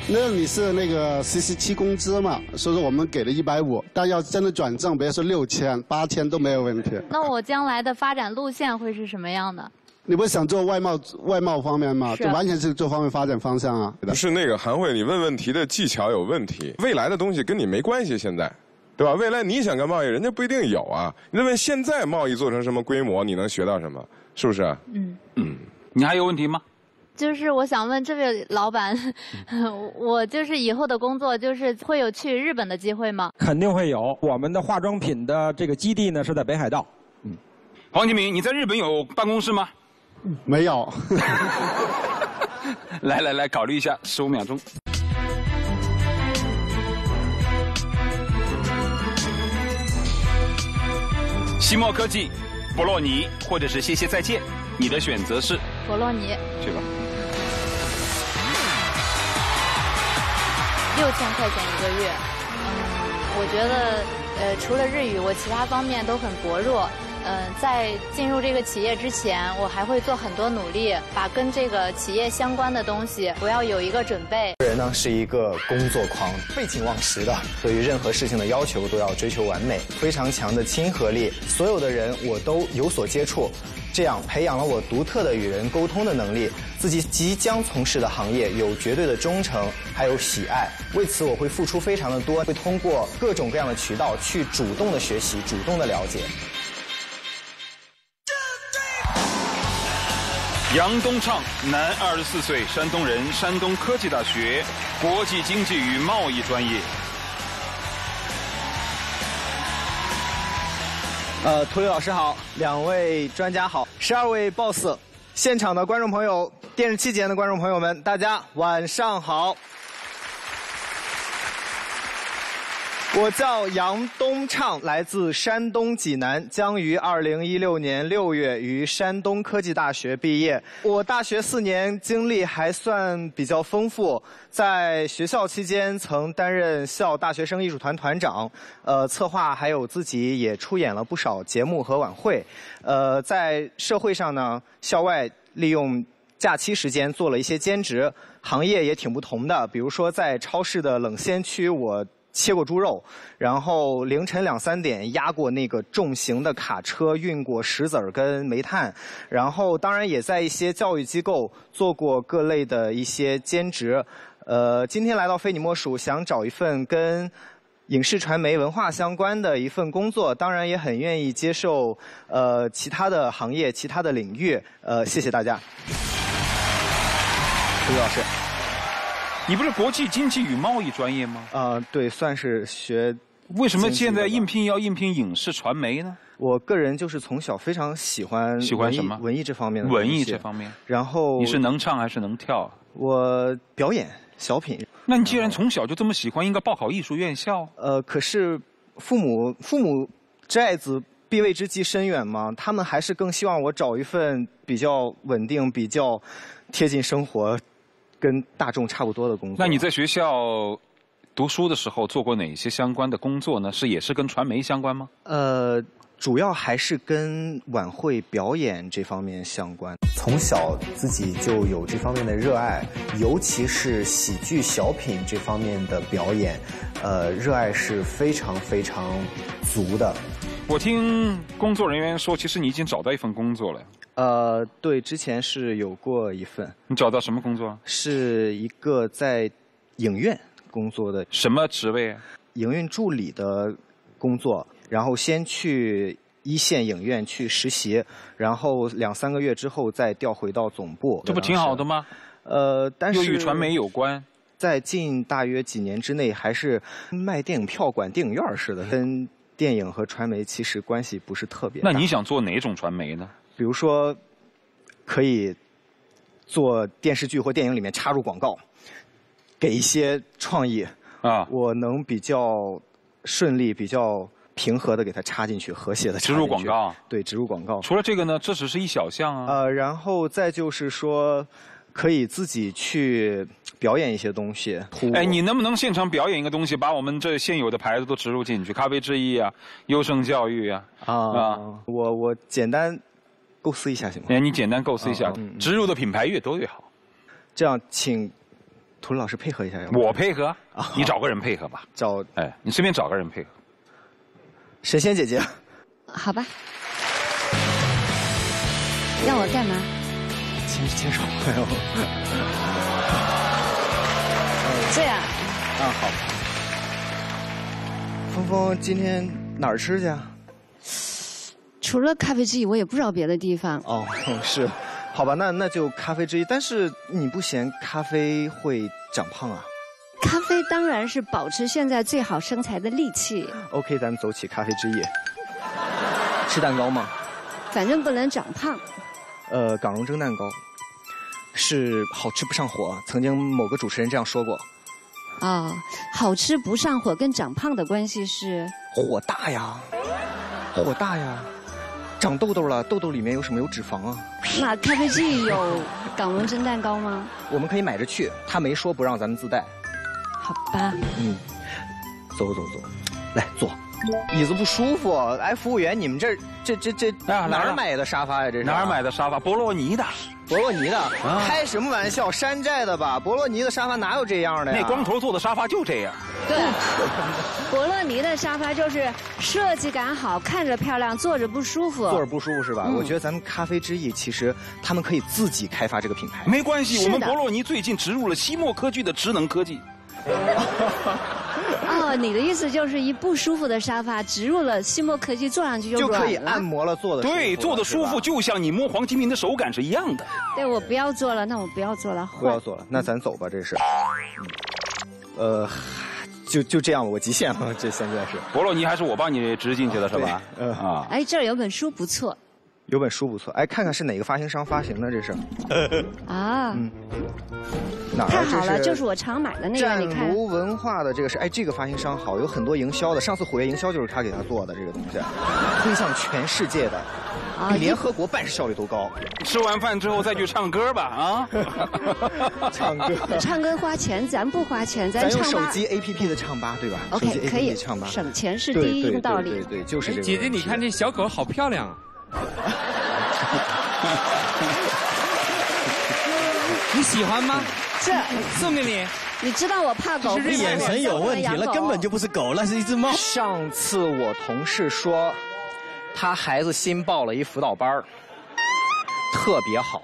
那你是那个实习期工资嘛，所以说我们给了一百五，但要真的转正，比如说六千、八千都没有问题。
那我将来的发展路线会是什么样的？
你不是想做外贸外贸方面吗？
是
这完全是这方面发展方向啊。
不是那个韩慧，你问问题的技巧有问题，未来的东西跟你没关系，现在，对吧？未来你想干贸易，人家不一定有啊。你得问现在贸易做成什么规模，你能学到什么？是不是？
嗯，
嗯，你还有问题吗？
就是我想问这位老板，[LAUGHS] 我就是以后的工作就是会有去日本的机会吗？
肯定会有。我们的化妆品的这个基地呢是在北海道。
嗯，黄金明，你在日本有办公室吗？[LAUGHS]
没有。[LAUGHS]
来来来，考虑一下，十五秒钟。西莫科技、博洛尼，或者是谢谢再见，你的选择是？
博洛尼。
去吧。
六千块钱一个月，嗯，我觉得，呃，除了日语，我其他方面都很薄弱。嗯、在进入这个企业之前，我还会做很多努力，把跟这个企业相关的东西，我要有一个准备。
人呢是一个工作狂，废寝忘食的，对于任何事情的要求都要追求完美，非常强的亲和力，所有的人我都有所接触，这样培养了我独特的与人沟通的能力。自己即将从事的行业有绝对的忠诚，还有喜爱，为此我会付出非常的多，会通过各种各样的渠道去主动的学习，主动的了解。
杨东畅，男，二十四岁，山东人，山东科技大学国际经济与贸易专业。
呃，涂磊老师好，两位专家好，十二位 boss，现场的观众朋友，电视机前的观众朋友们，大家晚上好。我叫杨东畅，来自山东济南，将于二零一六年六月于山东科技大学毕业。我大学四年经历还算比较丰富，在学校期间曾担任校大学生艺术团团长，呃，策划还有自己也出演了不少节目和晚会。呃，在社会上呢，校外利用假期时间做了一些兼职，行业也挺不同的。比如说在超市的冷鲜区，我切过猪肉，然后凌晨两三点压过那个重型的卡车，运过石子儿跟煤炭，然后当然也在一些教育机构做过各类的一些兼职。呃，今天来到非你莫属，想找一份跟影视传媒文化相关的一份工作，当然也很愿意接受呃其他的行业、其他的领域。呃，谢谢大家，朱老师。
你不是国际经济与贸易专业吗？
啊、对，算是学。
为什么现在应聘要应聘影视传媒呢？
我个人就是从小非常喜欢
喜欢什么
文艺这方面的
文艺这方面。
然后
你是能唱还是能跳？
我表演小品。
那你既然从小就这么喜欢，应该报考艺术院校。
呃，可是父母父母挚爱子必为之计深远嘛，他们还是更希望我找一份比较稳定、比较贴近生活、跟大众差不多的工作。
那你在学校读书的时候做过哪些相关的工作呢？是也是跟传媒相关吗？
呃，主要还是跟晚会表演这方面相关。从小自己就有这方面的热爱，尤其是喜剧小品这方面的表演，呃，热爱是非常非常足的。
我听工作人员说，其实你已经找到一份工作了。
呃，对，之前是有过一份。
你找到什么工作？
是一个在影院工作的。
什么职位啊？
营运助理的工作，然后先去一线影院去实习，然后两三个月之后再调回到总部。
这不挺好的吗？
呃，但是
又与传媒有关。
在近大约几年之内，还是卖电影票管电影院似的，跟电影和传媒其实关系不是特别大。
那你想做哪种传媒呢？
比如说，可以做电视剧或电影里面插入广告，给一些创意，啊，我能比较顺利、比较平和的给它插进去，和谐的
植入广告。
对，植入广告。
除了这个呢，这只是一小项啊。
呃，然后再就是说，可以自己去表演一些东西。
哎，你能不能现场表演一个东西，把我们这现有的牌子都植入进去？咖啡之一啊，优胜教育啊。
啊，我我简单构思一下行吗？
哎，你简单构思一下，植入的品牌越多越好。
这样，请涂老师配合一下。
我配合，你找个人配合吧。
找，
哎，你随便找个人配合。
神仙姐姐，
好吧。要我干嘛？
牵牵手。
这样。
啊，好。峰峰，今天哪儿吃去啊？
除了咖啡之翼，我也不知道别的地方。
哦，[LAUGHS] 是。好吧，那那就咖啡之一。但是你不嫌咖啡会长胖啊？
咖啡当然是保持现在最好身材的利器。
OK，咱们走起咖啡之夜。吃蛋糕吗？
反正不能长胖。
呃，港荣蒸蛋糕是好吃不上火，曾经某个主持人这样说过。
哦，好吃不上火跟长胖的关系是？
火大呀，火大呀。长痘痘了，痘痘里面有什么？有脂肪啊。[LAUGHS]
那咖啡机有港荣蒸蛋糕吗？[LAUGHS]
我们可以买着去，他没说不让咱们自带。
好吧。
嗯，走走走，来坐。椅子不舒服，哎，服务员，你们这这这这哪儿买的沙发呀？这是
哪儿买的沙发？博洛尼的。
博洛尼的？开什么玩笑？山寨的吧？博洛尼的沙发哪有这样的
呀？那光头做的沙发就这样。
对，博洛尼的沙发就是设计感好，看着漂亮，坐着不舒服。
坐着不舒服是吧？我觉得咱们咖啡之翼其实他们可以自己开发这个品牌。
没关系，我们博洛尼最近植入了西莫科技的智能科技。[LAUGHS]
哦，你的意思就是一不舒服的沙发植入了西莫科技，坐上去就
就可以按摩了，坐的
对，坐的舒服，就像你摸黄金明的手感是一样的。
对，我不要坐了，那我不要坐了，
不要坐了，那咱走吧，这是。呃，就就这样，我极限了，这现在是。
博洛尼还是我帮你植进去的是吧？
嗯
啊。
哎，这儿有本书不错。
有本书不错，哎，看看是哪个发行商发行的，这是。
啊。
嗯。哪儿？
太好了，就是我常买的那个，你看。
湛卢文化的这个是，哎，这个发行商好，有很多营销的。上次虎跃营销就是他给他做的这个东西，推向全世界的，比联合国办事效率都高。
吃完饭之后再去唱歌吧，啊。[LAUGHS]
唱歌。[LAUGHS]
唱歌花钱，咱不花钱，
咱
唱吧。
手机 APP 的唱吧，对吧
？OK，可以。
唱吧。
省钱是第一道理。
对对，就是这个。
姐姐，你看这小狗好漂亮啊。[LAUGHS] 你喜欢吗？
这
送给你。
你知道我怕狗，
这眼神有问题了，根本就不是狗，那是一只猫。
上次我同事说，他孩子新报了一辅导班特别好。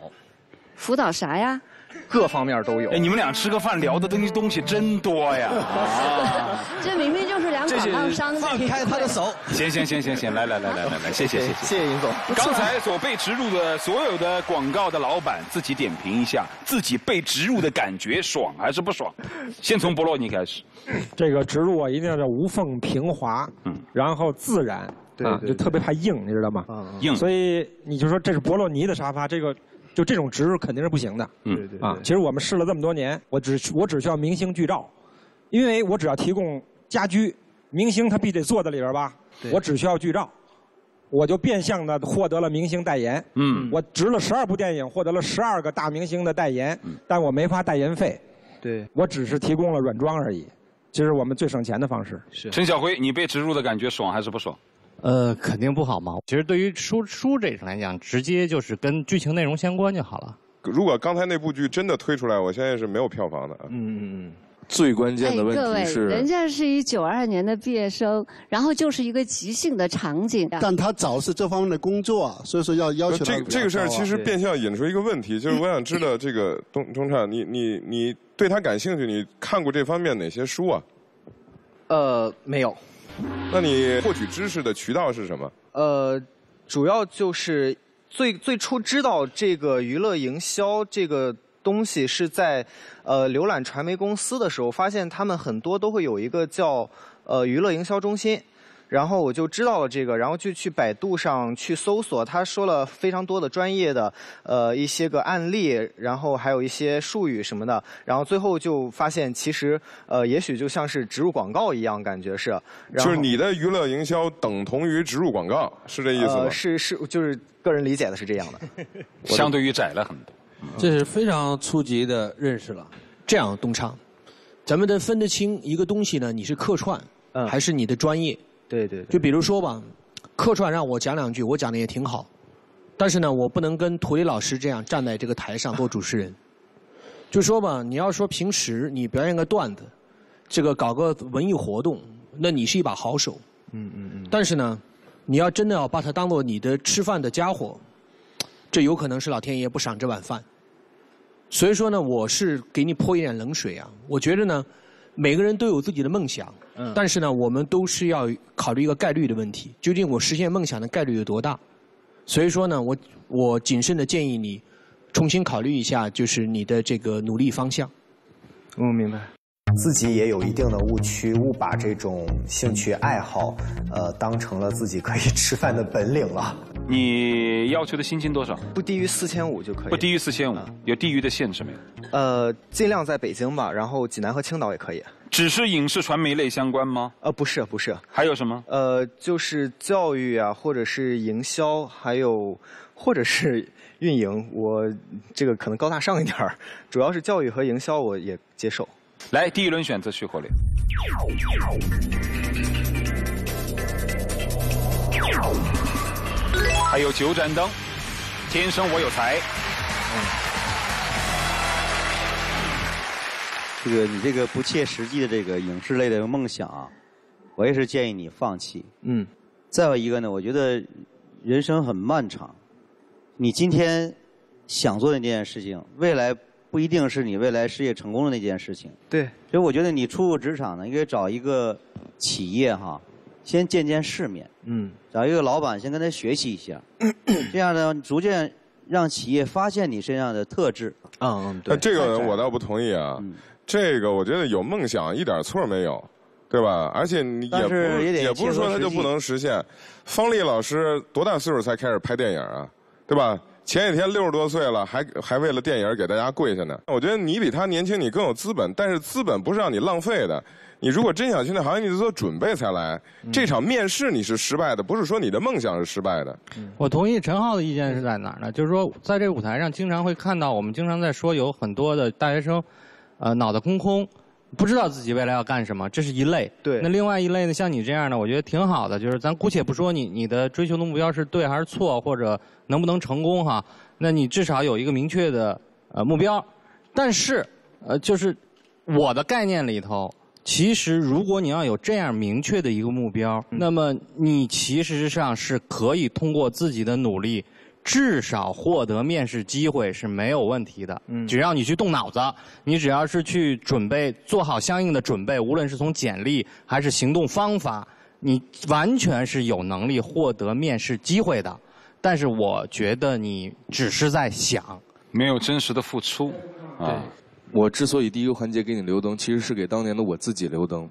辅导啥呀？
各方面都有。
哎，你们俩吃个饭聊的东西东西真多呀！
啊 [LAUGHS] 这明明就是两广告商的。
放开他的手。
行行行行行，来来来来来来，谢谢谢谢
谢谢尹总。
刚才所被植入的所有的广告的老板自己点评一下，自己被植入的感觉爽还是不爽？先从博洛尼开始。
这个植入啊，一定要叫无缝平滑，嗯，然后自然，
啊，
就特别怕硬，你知道吗？
硬。
所以你就说这是博洛尼的沙发，这个。就这种植入肯定是不行的，
嗯，对
啊，其实我们试了这么多年，我只我只需要明星剧照，因为我只要提供家居，明星他必须得坐在里边吧，我只需要剧照，我就变相的获得了明星代言，
嗯，
我植了十二部电影，获得了十二个大明星的代言，但我没发代言费，
对，
我只是提供了软装而已，这是我们最省钱的方式。
是。
陈小辉，你被植入的感觉爽还是不爽？
呃，肯定不好嘛。其实对于书书这上来讲，直接就是跟剧情内容相关就好了。
如果刚才那部剧真的推出来，我相信是没有票房的。
嗯嗯嗯。
最关键的问题是，
人家是一九二年的毕业生，然后就是一个即兴的场景。
但他找是这方面的工作，所以说要要求
这这个事儿其实变相引出一个问题，就是 [LAUGHS] 我想知道这个东东畅，你你你对他感兴趣？你看过这方面哪些书啊？
呃，没有。
那你获取知识的渠道是什么？
呃，主要就是最最初知道这个娱乐营销这个东西是在呃浏览传媒公司的时候，发现他们很多都会有一个叫呃娱乐营销中心。然后我就知道了这个，然后就去百度上去搜索，他说了非常多的专业的呃一些个案例，然后还有一些术语什么的，然后最后就发现其实呃也许就像是植入广告一样，感觉是。然后
就是你的娱乐营销等同于植入广告，是这意思吗？
呃是是，就是个人理解的是这样的。[LAUGHS]
相对于窄了很多。
这是非常初级的认识了。
这样，东昌，咱们得分得清一个东西呢，你是客串，还是你的专业？
对对。
就比如说吧，客串让我讲两句，我讲的也挺好，但是呢，我不能跟涂磊老师这样站在这个台上做主持人。就说吧，你要说平时你表演个段子，这个搞个文艺活动，那你是一把好手。
嗯嗯嗯。
但是呢，你要真的要把它当做你的吃饭的家伙，这有可能是老天爷不赏这碗饭。所以说呢，我是给你泼一点冷水啊。我觉得呢，每个人都有自己的梦想，
嗯
但是呢，我们都是要考虑一个概率的问题，究竟我实现梦想的概率有多大？所以说呢，我我谨慎的建议你重新考虑一下，就是你的这个努力方向。
我明白。
自己也有一定的误区，误把这种兴趣爱好，呃，当成了自己可以吃饭的本领了。
你要求的薪金多少？
不低于四千五就可以。
不低于四千五，有低于的限制没有？
呃，尽量在北京吧，然后济南和青岛也可以。
只是影视传媒类相关吗？
呃，不是，不是。
还有什么？
呃，就是教育啊，或者是营销，还有或者是运营。我这个可能高大上一点儿，主要是教育和营销，我也接受。
来，第一轮选择徐火烈。还有九盏灯，天生我有才。
这个你这个不切实际的这个影视类的梦想啊，我也是建议你放弃。
嗯。
再有一个呢，我觉得人生很漫长，你今天想做的那件事情，未来不一定是你未来事业成功的那件事情。
对。
所以我觉得你初入职场呢，应该找一个企业哈，先见见世面。
嗯。
找一个老板，先跟他学习一下，[CLEARS THROAT] 这样呢，逐渐让企业发现你身上的特质。
嗯嗯，
那这个我倒不同意啊。这个我觉得有梦想一点错没有，对吧？而且你也不
也
不是说他就不能实现。方丽老师多大岁数才开始拍电影啊？对吧？前几天六十多岁了，还还为了电影给大家跪下呢。我觉得你比他年轻，你更有资本，但是资本不是让你浪费的。你如果真想去那行业，你得做准备才来。这场面试你是失败的，不是说你的梦想是失败的。
我同意陈浩的意见是在哪儿呢？就是说，在这个舞台上，经常会看到我们经常在说，有很多的大学生，呃，脑袋空空，不知道自己未来要干什么，这是一类。
对。
那另外一类呢，像你这样的，我觉得挺好的，就是咱姑且不说你你的追求的目标是对还是错，或者能不能成功哈，那你至少有一个明确的呃目标。但是，呃，就是我的概念里头。其实，如果你要有这样明确的一个目标，那么你其实上是可以通过自己的努力，至少获得面试机会是没有问题的。嗯只要你去动脑子，你只要是去准备，做好相应的准备，无论是从简历还是行动方法，你完全是有能力获得面试机会的。但是，我觉得你只是在想，
没有真实的付出啊。
我之所以第一个环节给你留灯，其实是给当年的我自己留灯。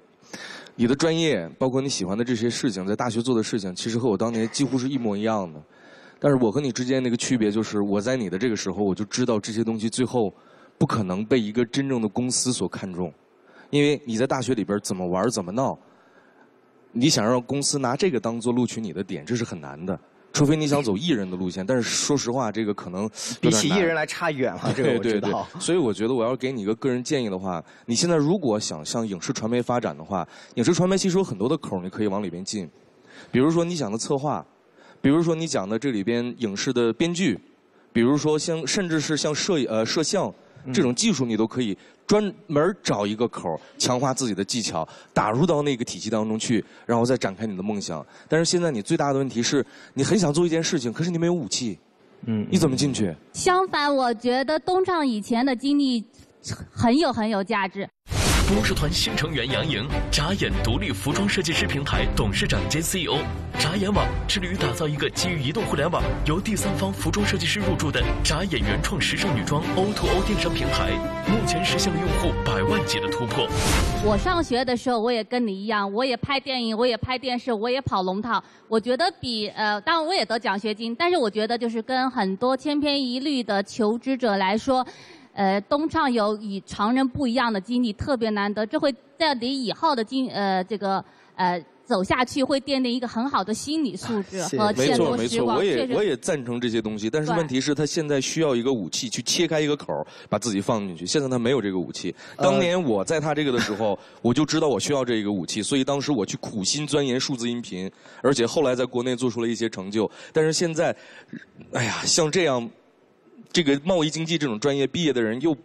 你的专业，包括你喜欢的这些事情，在大学做的事情，其实和我当年几乎是一模一样的。但是我和你之间那个区别，就是我在你的这个时候，我就知道这些东西最后不可能被一个真正的公司所看中，因为你在大学里边怎么玩怎么闹，你想让公司拿这个当做录取你的点，这是很难的。除非你想走艺人的路线，但是说实话，[LAUGHS] 这个可能
比起艺人来差远了。这个我知道。
对对对，所以我觉得我要给你一个个人建议的话，你现在如果想向影视传媒发展的话，影视传媒其实有很多的口你可以往里边进，比如说你想的策划，比如说你讲的这里边影视的编剧，比如说像甚至是像摄呃摄像这种技术，你都可以专门找一个口，强化自己的技巧，打入到那个体系当中去，然后再展开你的梦想。但是现在你最大的问题是你很想做一件事情，可是你没有武器，嗯，你怎么进去？
相反，我觉得东畅以前的经历很有很有价值。
模式团新成员杨莹，眨眼独立服装设计师平台董事长兼 CEO。眨眼网致力于打造一个基于移动互联网、由第三方服装设计师入驻的眨眼原创时尚女装 O2O 电商平台，目前实现了用户百万级的突破。
我上学的时候，我也跟你一样，我也拍电影，我也拍电视，我也跑龙套。我觉得比呃，当然我也得奖学金，但是我觉得就是跟很多千篇一律的求职者来说，呃，东畅有与常人不一样的经历，特别难得，这会在你以后的经呃这个呃走下去，会奠定一个很好的心理素质和
没
见
错没错。我也我也赞成这些东西，但是问题是他现在需要一个武器去切开一个口，把自己放进去。现在他没有这个武器。
呃
当年我在他这个的时候，我就知道我需要这一个武器，所以当时我去苦心钻研数字音频，而且后来在国内做出了一些成就。但是现在，哎呀，像这样，这个贸易经济这种专业毕业的人又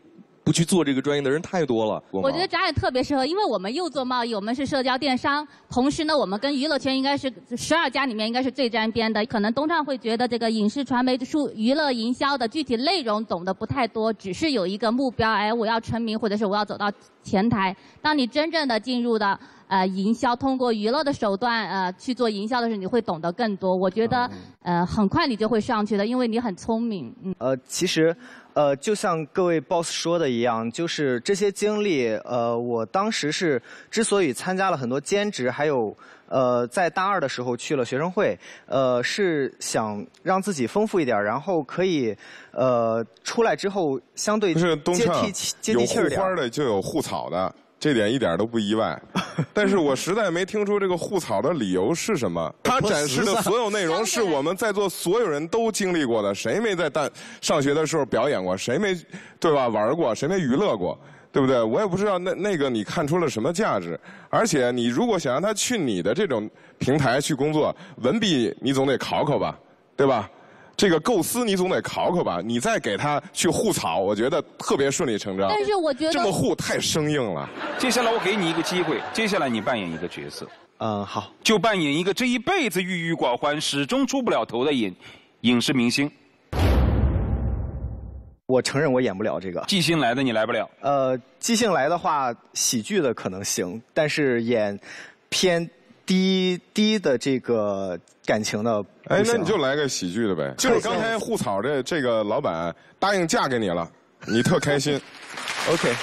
不去做这个专业的人太多了。
我觉得眨眼特别适合，因为我们又做贸易，我们是社交电商，同时呢，我们跟娱乐圈应该是十二家里面应该是最沾边的。可能东畅会觉得这个影视传媒数娱乐营销的具体内容懂得不太多，只是有一个目标，哎，我要成名，或者是我要走到前台。当你真正的进入到呃营销，通过娱乐的手段呃去做营销的时候，你会懂得更多。我觉得呃很快你就会上去的，因为你很聪明。嗯。
呃，其实，呃，就像各位 boss 说的一样，就是这些经历，呃，我当时是之所以参加了很多兼职，还有呃，在大二的时候去了学生会，呃，是想让自己丰富一点，然后可以呃出来之后相对
不是东
接
畅
地气接
有
地气儿点儿。
护花的就有护草的，这点一点都不意外。[LAUGHS] 但是我实在没听出这个护草的理由是什么。他展示的所有内容是我们在座所有人都经历过的，谁没在大上学的时候表演过？谁没对吧玩过？谁没娱乐过？对不对？我也不知道那那个你看出了什么价值。而且你如果想让他去你的这种平台去工作，文笔你总得考考吧，对吧？这个构思你总得考考吧，你再给他去护草，我觉得特别顺理成章。
但是我觉得
这么护太生硬了。
接下来我给你一个机会，接下来你扮演一个角色。
嗯，好。
就扮演一个这一辈子郁郁寡欢、始终出不了头的影影视明星。
我承认我演不了这个。
即兴来的你来不了。
呃，即兴来的话，喜剧的可能行，但是演偏低低的这个感情的
哎，那你就来个喜剧的呗。就是刚才护草这这个老板答应嫁给你了，[LAUGHS] 你特开心。
OK，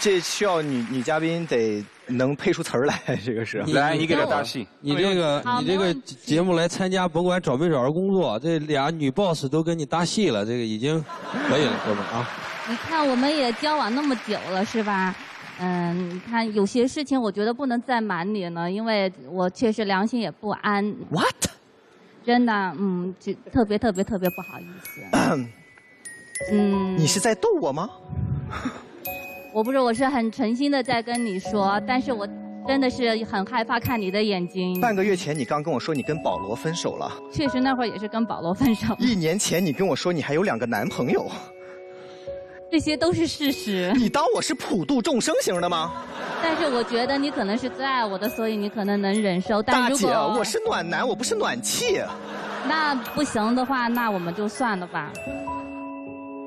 这需要女女嘉宾得能配出词儿来，[LAUGHS] 这个是。
来你给他搭戏你这个你这个节目来参加，甭管找没找着工作，这俩女 boss 都跟你搭戏了，这个已经可以了，哥们啊。
你看，我们也交往那么久了，是吧？嗯，你看有些事情我觉得不能再瞒你了，因为我确实良心也不安。
What？
真的，嗯，就特别特别特别不好意思。嗯，
你是在逗我吗？[LAUGHS]
我不是，我是很诚心的在跟你说，但是我真的是很害怕看你的眼睛。
半个月前你刚跟我说你跟保罗分手了，
确实那会儿也是跟保罗分手，
一年前你跟我说你还有两个男朋友，
这些都是事实。[LAUGHS]
你当我是普度众生型的吗？
但是我觉得你可能是最爱我的，所以你可能能忍受。但
大姐，我是暖男，我不是暖气。
那不行的话，那我们就算了吧。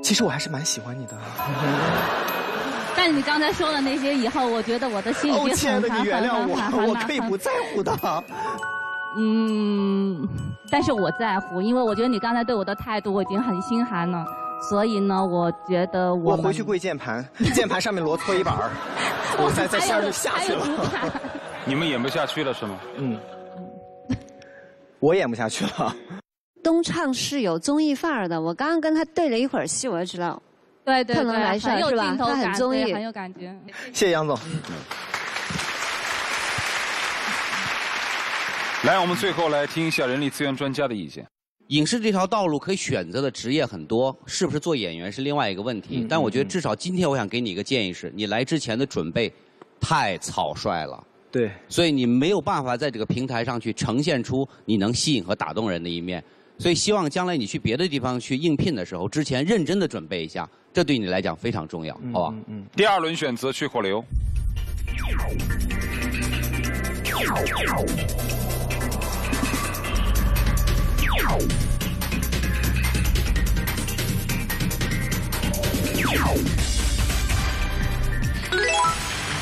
其实我还是蛮喜欢你的。[LAUGHS]
但你刚才说的那些以后，我觉得我的心已经
哦，
很
亲爱的，你原谅我，我可以不在乎的。
嗯，但是我在乎，因为我觉得你刚才对我的态度我已经很心寒了，所以呢，我觉得我
我回去跪键盘，[LAUGHS] 键盘上面摞搓衣板儿，[LAUGHS] 我再再下就下去了。
你们演不下去了是吗？
嗯，我演不下去了。
东畅是有综艺范儿的，我刚刚跟他对了一会儿戏，我就知道，
对对对，
特能来事儿是吧？
镜头感，
他很综艺，
很有感觉。
谢谢杨总。
来，我们最后来听一下人力资源专家的意见。
影视这条道路可以选择的职业很多，是不是做演员是另外一个问题。
嗯
但我觉得
嗯
至少今天我想给你一个建议是，你来之前的准备太草率了。
对，
所以你没有办法在这个平台上去呈现出你能吸引和打动人的一面。所以希望将来你去别的地方去应聘的时候，之前认真的准备一下，这对你来讲非常重要，好吧？
嗯。
第二轮选择去火流。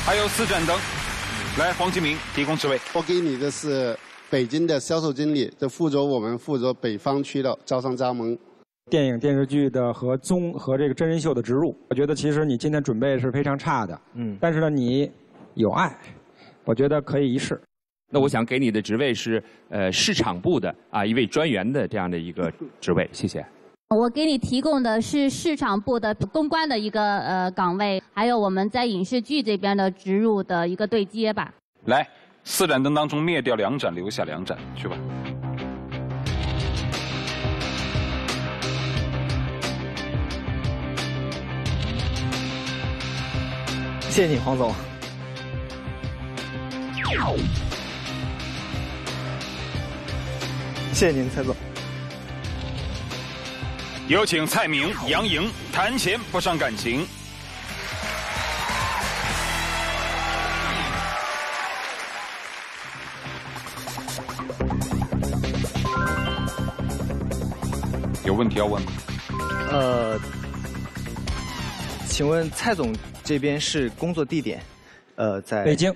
还有四盏灯。来，黄继明提供职位。
我给你的是北京的销售经理，这负责我们负责北方区的招商加盟。
电影、电视剧的和综和这个真人秀的植入，我觉得其实你今天准备是非常差的，嗯，但是呢，你有爱，我觉得可以一试。
那我想给你的职位是呃市场部的啊一位专员的这样的一个职位，谢谢。
我给你提供的是市场部的公关的一个呃岗位，还有我们在影视剧这边的植入的一个对接吧。
来，四盏灯当中灭掉两盏，留下两盏，去吧。
谢谢你，黄总。谢谢您，蔡总。
有请蔡明、杨莹，谈钱不伤感情。有问题要问吗？
呃，请问蔡总这边是工作地点？呃，在
北京。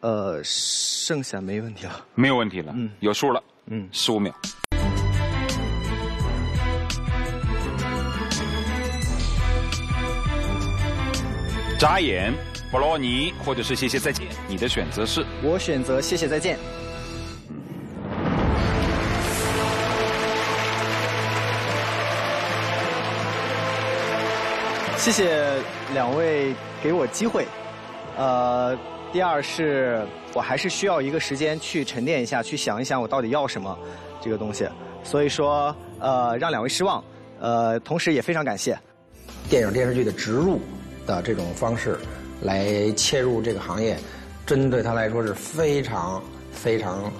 哦。呃，剩下没问题了。
没有问题了。嗯，有数了。嗯，十五秒。眨眼、布洛尼，或者是谢谢再见，你的选择是？
我选择谢谢再见。谢谢两位给我机会。呃，第二是我还是需要一个时间去沉淀一下，去想一想我到底要什么这个东西。所以说，呃，让两位失望。呃，同时也非常感谢。
电影电视剧的植入的这种方式来切入这个行业，针对他来说是非常非常，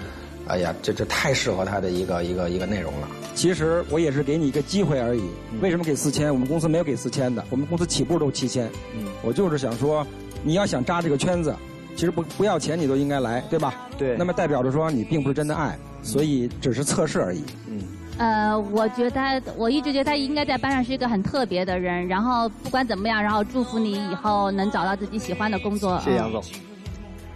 哎呀，这这太适合他的一个一个一个内容了。
其实我也是给你一个机会而已。为什么给四千？我们公司没有给四千的，我们公司起步都七千。嗯，我就是想说，你要想扎这个圈子，其实不不要钱你都应该来，对吧？
对。
那么代表着说你并不是真的爱，所以只是测试而已。嗯。
呃，我觉得我一直觉得他应该在班上是一个很特别的人。然后不管怎么样，然后祝福你以后能找到自己喜欢的工作。
谢谢杨总。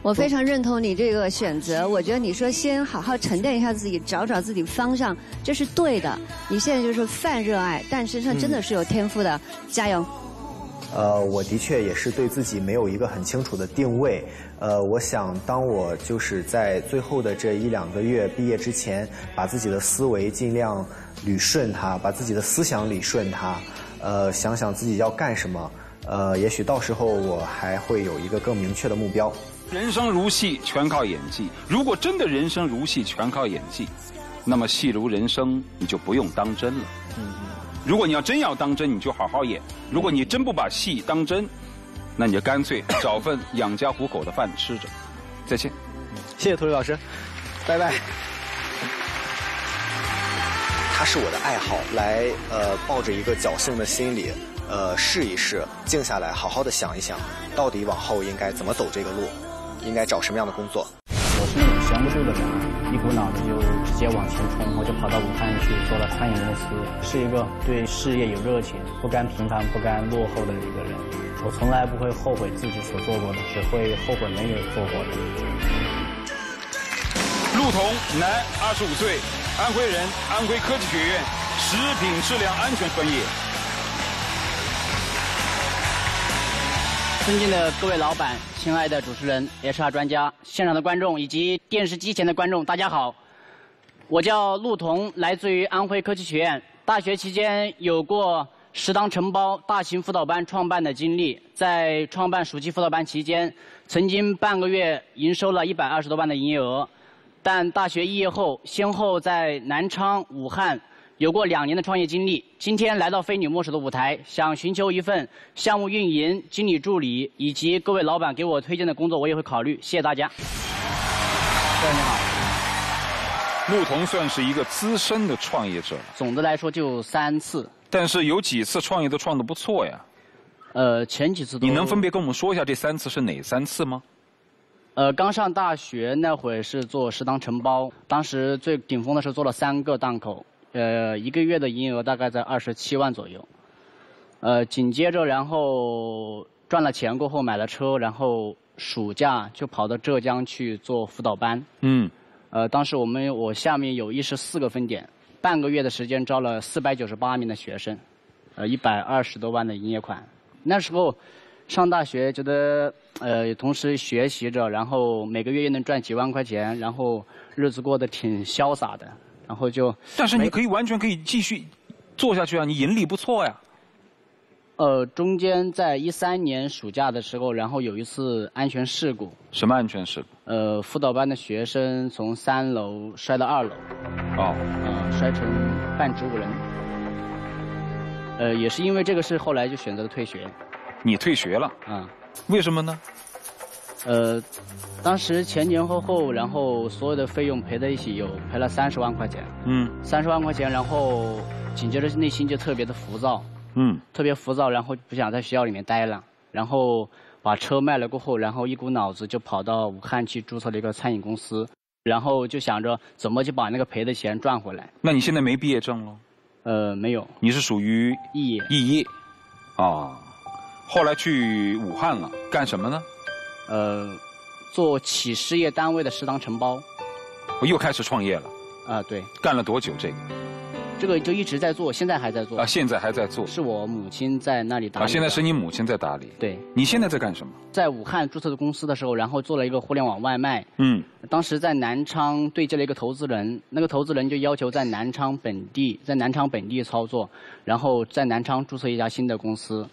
我非常认同你这个选择。我觉得你说先好好沉淀一下自己，找找自己方向，这是对的。你现在就是泛热爱，但身上真的是有天赋的，加油。
呃，我的确也是对自己没有一个很清楚的定位。呃，我想当我就是在最后的这一两个月毕业之前，把自己的思维尽量捋顺它，把自己的思想理顺它，呃，想想自己要干什么。呃，也许到时候我还会有一个更明确的目标。
人生如戏，全靠演技。如果真的人生如戏，全靠演技，那么戏如人生，你就不用当真了。如果你要真要当真，你就好好演；如果你真不把戏当真，那你就干脆找份养家糊口的饭吃着。再见，
谢谢涂磊老师，拜拜。他是我的爱好，来呃，抱着一个侥幸的心理，呃，试一试，静下来，好好的想一想，到底往后应该怎么走这个路。应该找什么样的工作？
我是那种闲不住的人，一股脑的就直接往前冲，我就跑到武汉去做了餐饮公司，是一个对事业有热情、不甘平凡、不甘落后的一个人。我从来不会后悔自己所做过的，只会后悔没有做过的。
陆彤，男，二十五岁，安徽人，安徽科技学院食品质量安全专业。
尊敬的各位老板，亲爱的主持人、HR 专家、现场的观众以及电视机前的观众，大家好。我叫陆彤，来自于安徽科技学院。大学期间有过食堂承包、大型辅导班创办的经历。在创办暑期辅导班期间，曾经半个月营收了一百二十多万的营业额。但大学毕业后，先后在南昌、武汉。有过两年的创业经历，今天来到非你莫属的舞台，想寻求一份项目运营、经理助理以及各位老板给我推荐的工作，我也会考虑。谢谢大家。
你好，陆彤算是一个资深的创业者。
总的来说就三次，
但是有几次创业都创得不错呀。
呃，前几次都。
你能分别跟我们说一下这三次是哪三次吗？
呃，刚上大学那会是做食堂承包，当时最顶峰的时候做了三个档口。呃，一个月的营业额大概在二十七万左右。呃，紧接着，然后赚了钱过后买了车，然后暑假就跑到浙江去做辅导班。
嗯，
呃，当时我们我下面有一十四个分点，半个月的时间招了四百九十八名的学生，呃，一百二十多万的营业款。那时候上大学觉得呃，同时学习着，然后每个月又能赚几万块钱，然后日子过得挺潇洒的，然后就。
但是你可以完全可以继续做下去啊，你盈利不错呀。
呃，中间在一三年暑假的时候，然后有一次安全事故。
什么安全事故？
呃，辅导班的学生从三楼摔到二楼。
哦。
呃，摔成半植物人。呃，也是因为这个事，后来就选择了退学。
你退学了？
啊。
为什么呢？
呃，当时前前后后，然后所有的费用赔在一起，有赔了三十万块钱。
嗯。
三十万块钱，然后紧接着内心就特别的浮躁。
嗯。
特别浮躁，然后不想在学校里面待了，然后把车卖了过后，然后一股脑子就跑到武汉去注册了一个餐饮公司，然后就想着怎么就把那个赔的钱赚回来。
那你现在没毕业证了？
呃，没有。
你是属于
肄业。
肄业。啊。后来去武汉了，干什么呢？
呃，做企事业单位的食堂承包。
我又开始创业了。
啊，对。
干了多久这个？
这个就一直在做，现在还在做。
啊，现在还在做。
是我母亲在那里打理。
啊，现在是你母亲在打理。
对。
你现在在干什么？
在武汉注册的公司的时候，然后做了一个互联网外卖。
嗯。
当时在南昌对接了一个投资人，那个投资人就要求在南昌本地，在南昌本地操作，然后在南昌注册一家新的公司。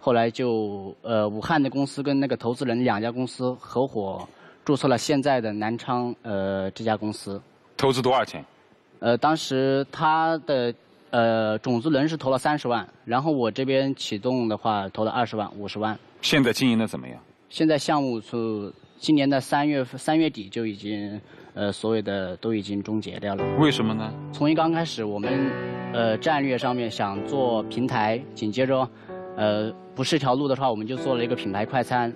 后来就呃，武汉的公司跟那个投资人两家公司合伙注册了现在的南昌呃这家公司。
投资多少钱？
呃，当时他的呃种子轮是投了三十万，然后我这边启动的话投了二十万、五十万。
现在经营的怎么样？
现在项目是今年的三月三月底就已经呃所有的都已经终结掉了。
为什么呢？
从一刚开始，我们呃战略上面想做平台，紧接着呃不是一条路的话，我们就做了一个品牌快餐，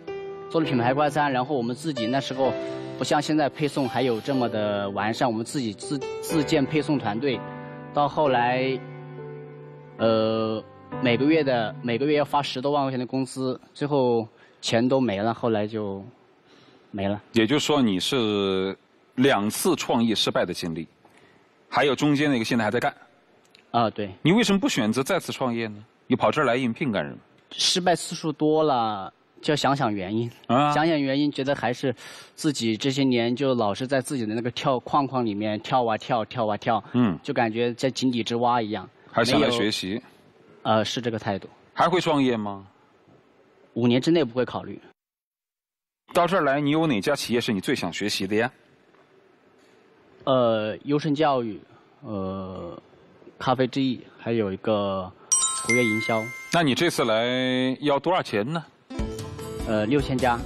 做了品牌快餐，然后我们自己那时候。不像现在配送还有这么的完善，我们自己自自建配送团队，到后来，呃，每个月的每个月要发十多万块钱的工资，最后钱都没了，后来就没了。
也就是说，你是两次创业失败的经历，还有中间那个现在还在干。
啊，对。
你为什么不选择再次创业呢？你跑这儿来应聘干什么？
失败次数多了。就要想想原因，想想原因，觉得还是自己这些年就老是在自己的那个跳框框里面跳啊跳，跳啊跳，
嗯，
就感觉在井底之蛙一样。
还想来学习？
呃，是这个态度。
还会创业吗？
五年之内不会考虑。
到这儿来，你有哪家企业是你最想学习的呀？
呃，优胜教育，呃，咖啡之翼，还有一个活跃营销。
那你这次来要多少钱呢？
呃，六千加。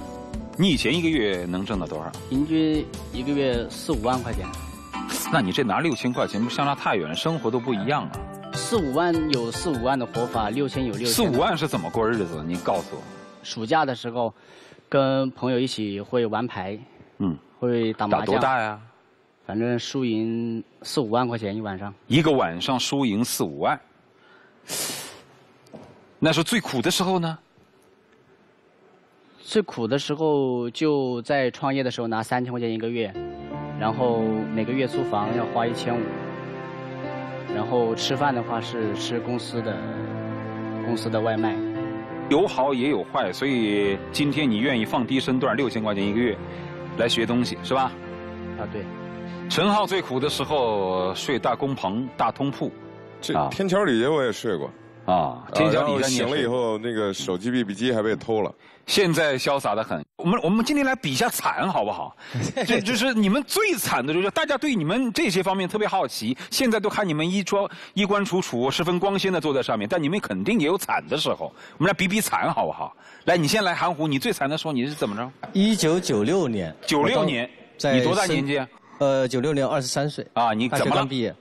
你以前一个月能挣到多少？
平均一个月四五万块钱。[LAUGHS]
那你这拿六千块钱不相差太远，生活都不一样啊。
四五万有四五万的活法，六千有六千。
四五万是怎么过日子？您告诉我。
暑假的时候，跟朋友一起会玩牌，
嗯，
会打麻将。
打多大呀？
反正输赢四五万块钱一晚上。
一个晚上输赢四五万，那是最苦的时候呢。
最苦的时候就在创业的时候拿三千块钱一个月，然后每个月租房要花一千五，然后吃饭的话是吃公司的公司的外卖。
有好也有坏，所以今天你愿意放低身段六千块钱一个月来学东西是吧？
啊对。
陈浩最苦的时候睡大工棚大通铺，
这天桥底下我也睡过。
啊，天桥底下
醒了以后，那个手机、BB 机还被偷了。
现在潇洒的很。我们我们今天来比一下惨，好不好？[LAUGHS] 这就是你们最惨的，就是大家对你们这些方面特别好奇。现在都看你们衣装衣冠楚楚，十分光鲜的坐在上面，但你们肯定也有惨的时候。我们来比比惨，好不好？来，你先来，韩虎，你最惨的时候你是怎么着？
一九九六年。
九六年，你多大年纪？
呃，九六年二十三岁。
啊，你怎么了？
刚毕业。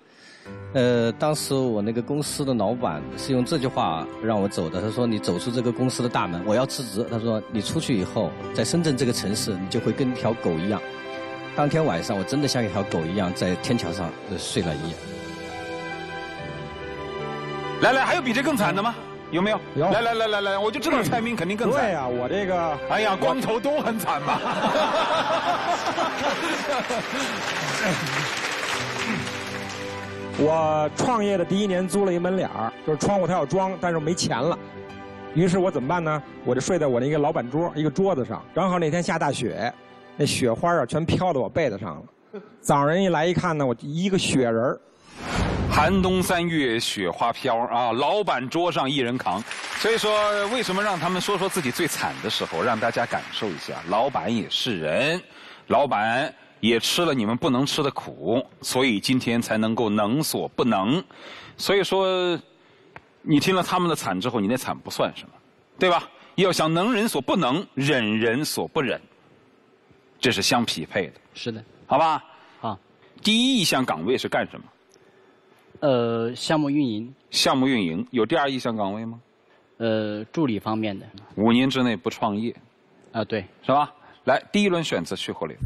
呃，当时我那个公司的老板是用这句话让我走的。他说：“你走出这个公司的大门，我要辞职。”他说：“你出去以后，在深圳这个城市，你就会跟一条狗一样。”当天晚上，我真的像一条狗一样在天桥上睡了一夜。
来来，还有比这更惨的吗？有没有？
有。
来来来来来，我就知道蔡明肯定更惨。
对呀、我这个，
哎呀，光头都很惨吧？
我创业的第一年租了一门脸儿，就是窗户它要装，但是没钱了。于是我怎么办呢？我就睡在我那个老板桌一个桌子上，正好那天下大雪，那雪花啊全飘到我被子上了。早上一来一看呢，我一个雪人儿
寒冬三月，雪花飘啊！老板桌上一人扛，所以说为什么让他们说说自己最惨的时候，让大家感受一下，老板也是人，老板也吃了你们不能吃的苦，所以今天才能够能所不能。所以说，你听了他们的惨之后，你那惨不算什么，对吧？要想能人所不能，忍人所不忍，这是相匹配的，
是的，
好吧？
好，
第一意向岗位是干什么？
呃，项目运营。
项目运营有第二意向岗位吗？
呃，助理方面的。
五年之内不创业，
啊，对，
是吧？来，第一轮选择去火流。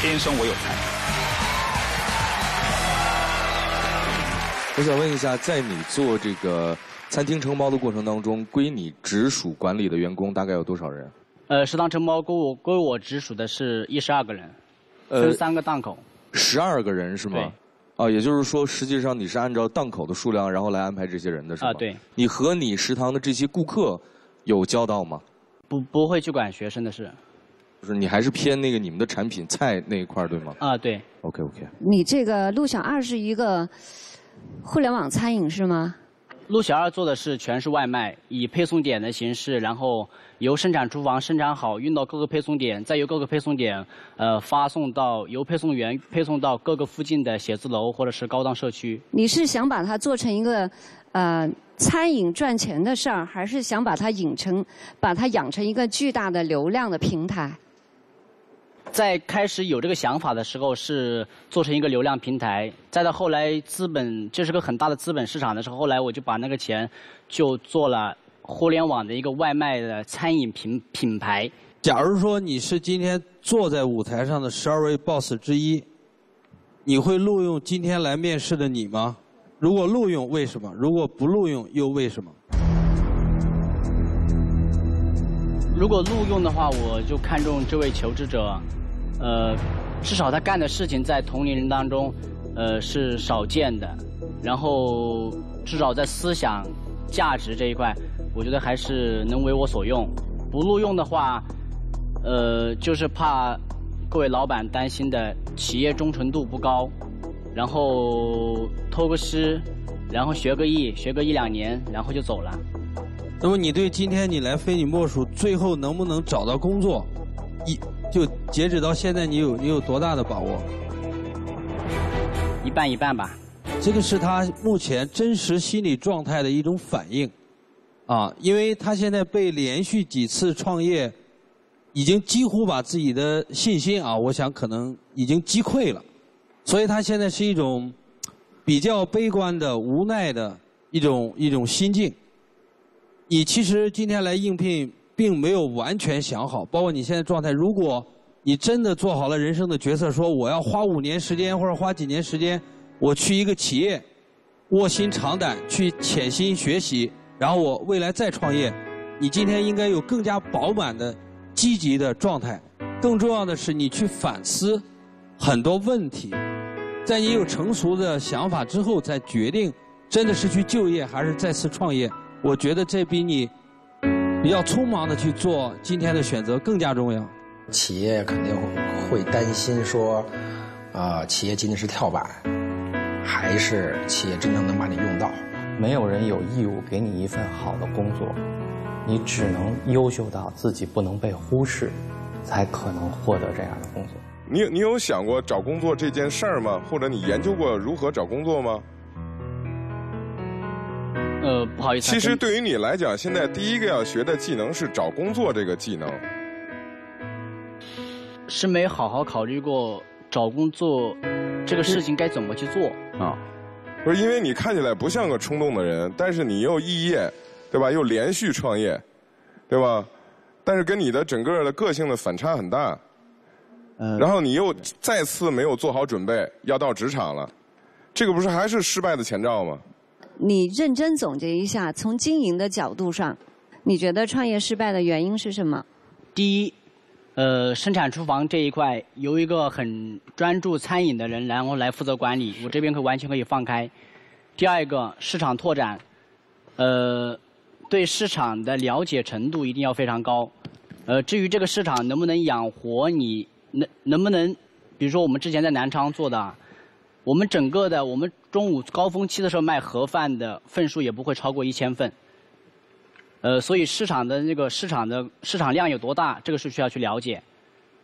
天生我有才。
我想问一下，在你做这个餐厅承包的过程当中，归你直属管理的员工大概有多少人？
呃，食堂承包归我归我直属的是一十二个人，
呃
分三个档口。
十二个人是吗？
对。
啊，也就是说，实际上你是按照档口的数量，然后来安排这些人的是吧？
啊对。
你和你食堂的这些顾客有交道吗？
不不会去管学生的事。
就是你还是偏那个你们的产品菜那一块儿对吗？
啊，对。
OK OK。
你这个陆小二是一个互联网餐饮是吗？
陆小二做的是全是外卖，以配送点的形式，然后由生产厨房生产好，运到各个配送点，再由各个配送点呃发送到由配送员配送到各个附近的写字楼或者是高档社区。
你是想把它做成一个呃餐饮赚钱的事儿，还是想把它引成把它养成一个巨大的流量的平台？
在开始有这个想法的时候，是做成一个流量平台；再到后来资本这是个很大的资本市场的时候，后来我就把那个钱就做了互联网的一个外卖的餐饮品品牌。
假如说你是今天坐在舞台上的十二位 boss 之一，你会录用今天来面试的你吗？如果录用，为什么？如果不录用，又为什么？
如果录用的话，我就看中这位求职者，呃，至少他干的事情在同龄人当中，呃是少见的，然后至少在思想、价值这一块，我觉得还是能为我所用。不录用的话，呃，就是怕各位老板担心的企业忠诚度不高，然后偷个师，然后学个艺，学个一两年，然后就走了。
那么你对今天你来非你莫属，最后能不能找到工作，一就截止到现在，你有你有多大的把握？
一半一半吧。
这个是他目前真实心理状态的一种反应，啊，因为他现在被连续几次创业，已经几乎把自己的信心啊，我想可能已经击溃了，所以他现在是一种比较悲观的、无奈的一种一种心境。你其实今天来应聘，并没有完全想好，包括你现在状态。如果你真的做好了人生的决策，说我要花五年时间或者花几年时间，我去一个企业，卧薪尝胆去潜心学习，然后我未来再创业，你今天应该有更加饱满的、积极的状态。更重要的是，你去反思很多问题，在你有成熟的想法之后，再决定真的是去就业还是再次创业。我觉得这比你比较匆忙的去做今天的选择更加重要。
企业肯定会担心说，呃，企业仅仅是跳板，还是企业真正能把你用到？
没有人有义务给你一份好的工作，你只能优秀到自己不能被忽视，才可能获得这样的工作。
你你有想过找工作这件事儿吗？或者你研究过如何找工作吗？
呃，不好意思。
其实对于你来讲，现在第一个要学的技能是找工作这个技能。
是没好好考虑过找工作这个事情该怎么去做啊？
不是因为你看起来不像个冲动的人，但是你又异业，对吧？又连续创业，对吧？但是跟你的整个的个性的反差很大。
嗯
然后你又再次没有做好准备，要到职场了，这个不是还是失败的前兆吗？
你认真总结一下，从经营的角度上，你觉得创业失败的原因是什么？
第一，呃，生产厨房这一块由一个很专注餐饮的人，然后来负责管理，我这边可完全可以放开。第二个，市场拓展，呃，对市场的了解程度一定要非常高。呃，至于这个市场能不能养活你，能能不能，比如说我们之前在南昌做的，我们整个的我们中午高峰期的时候卖盒饭的份数也不会超过一千份。呃，所以市场的那个市场的市场量有多大，这个是需要去了解。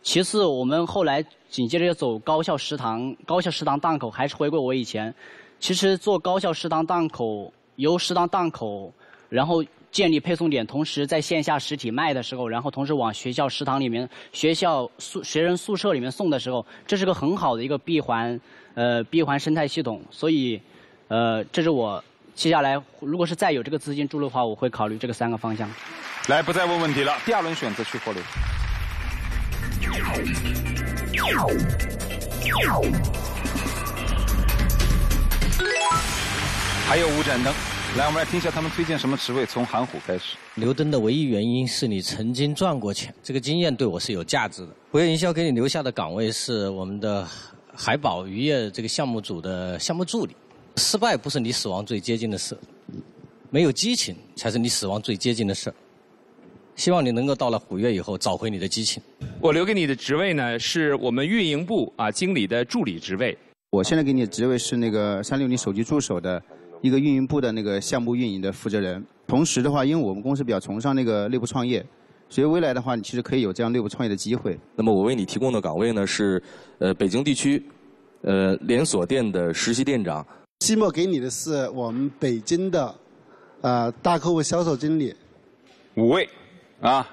其次，我们后来紧接着要走高校食堂，高校食堂档口还是回归我以前。其实做高校食堂档口，由食堂档口，然后建立配送点，同时在线下实体卖的时候，然后同时往学校食堂里面、学校宿学生宿舍里面送的时候，这是个很好的一个闭环，呃，闭环生态系统。所以，呃，这是我接下来如果是再有这个资金注入的话，我会考虑这个三个方向。
来，不再问问题了。第二轮选择去或留。还有五盏灯，来，我们来听一下他们推荐什么职位。从韩虎开始。
留灯的唯一原因是你曾经赚过钱，这个经验对我是有价值的。活跃营销给你留下的岗位是我们的海宝渔业这个项目组的项目助理。失败不是你死亡最接近的事，没有激情才是你死亡最接近的事。希望你能够到了虎跃以后找回你的激情。
我留给你的职位呢，是我们运营部啊经理的助理职位。
我现在给你的职位是那个三六零手机助手的一个运营部的那个项目运营的负责人。同时的话，因为我们公司比较崇尚那个内部创业，所以未来的话，你其实可以有这样内部创业的机会。
那么我为你提供的岗位呢是，呃，北京地区，呃，连锁店的实习店长。
期末给你的是我们北京的，呃，大客户销售经理。
五位，啊，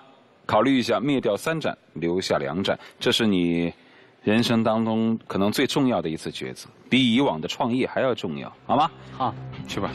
考虑一下，灭掉三盏，留下两盏，这是你人生当中可能最重要的一次抉择，比以往的创业还要重要，好吗？
好，
去吧。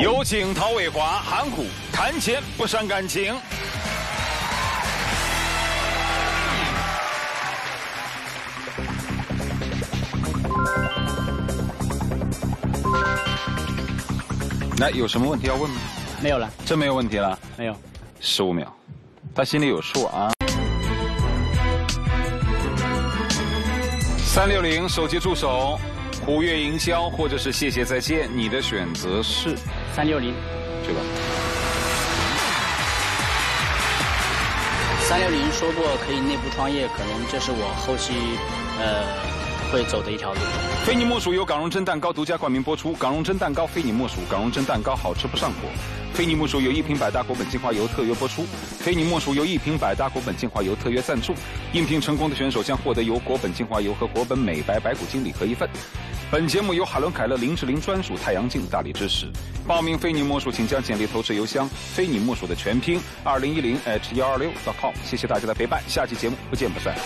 有请陶伟华、韩虎谈钱不伤感情。来有什么问题要问吗？
没有了，
真没有问题了。
没有，
十五秒，他心里有数啊。三六零手机助手，虎跃营销，或者是谢谢再见，你的选择是
三六零，
去吧。
三六零说过可以内部创业，可能这是我后期呃会走的一条路。
非你莫属由港荣蒸蛋糕独家冠名播出，港荣蒸蛋糕非你莫属，港荣蒸蛋糕好吃不上火。非你莫属由一瓶百搭果本精华油特约播出，非你莫属由一瓶百搭果本精华油特约赞助。应聘成功的选手将获得由果本精华油和果本美白白骨精礼盒一份。本节目由海伦凯勒林志玲专属太阳镜大力支持。报名非你莫属，请将简历投至邮箱非你莫属的全拼二零一零 h 幺二六 .com。谢谢大家的陪伴，下期节目不见不散。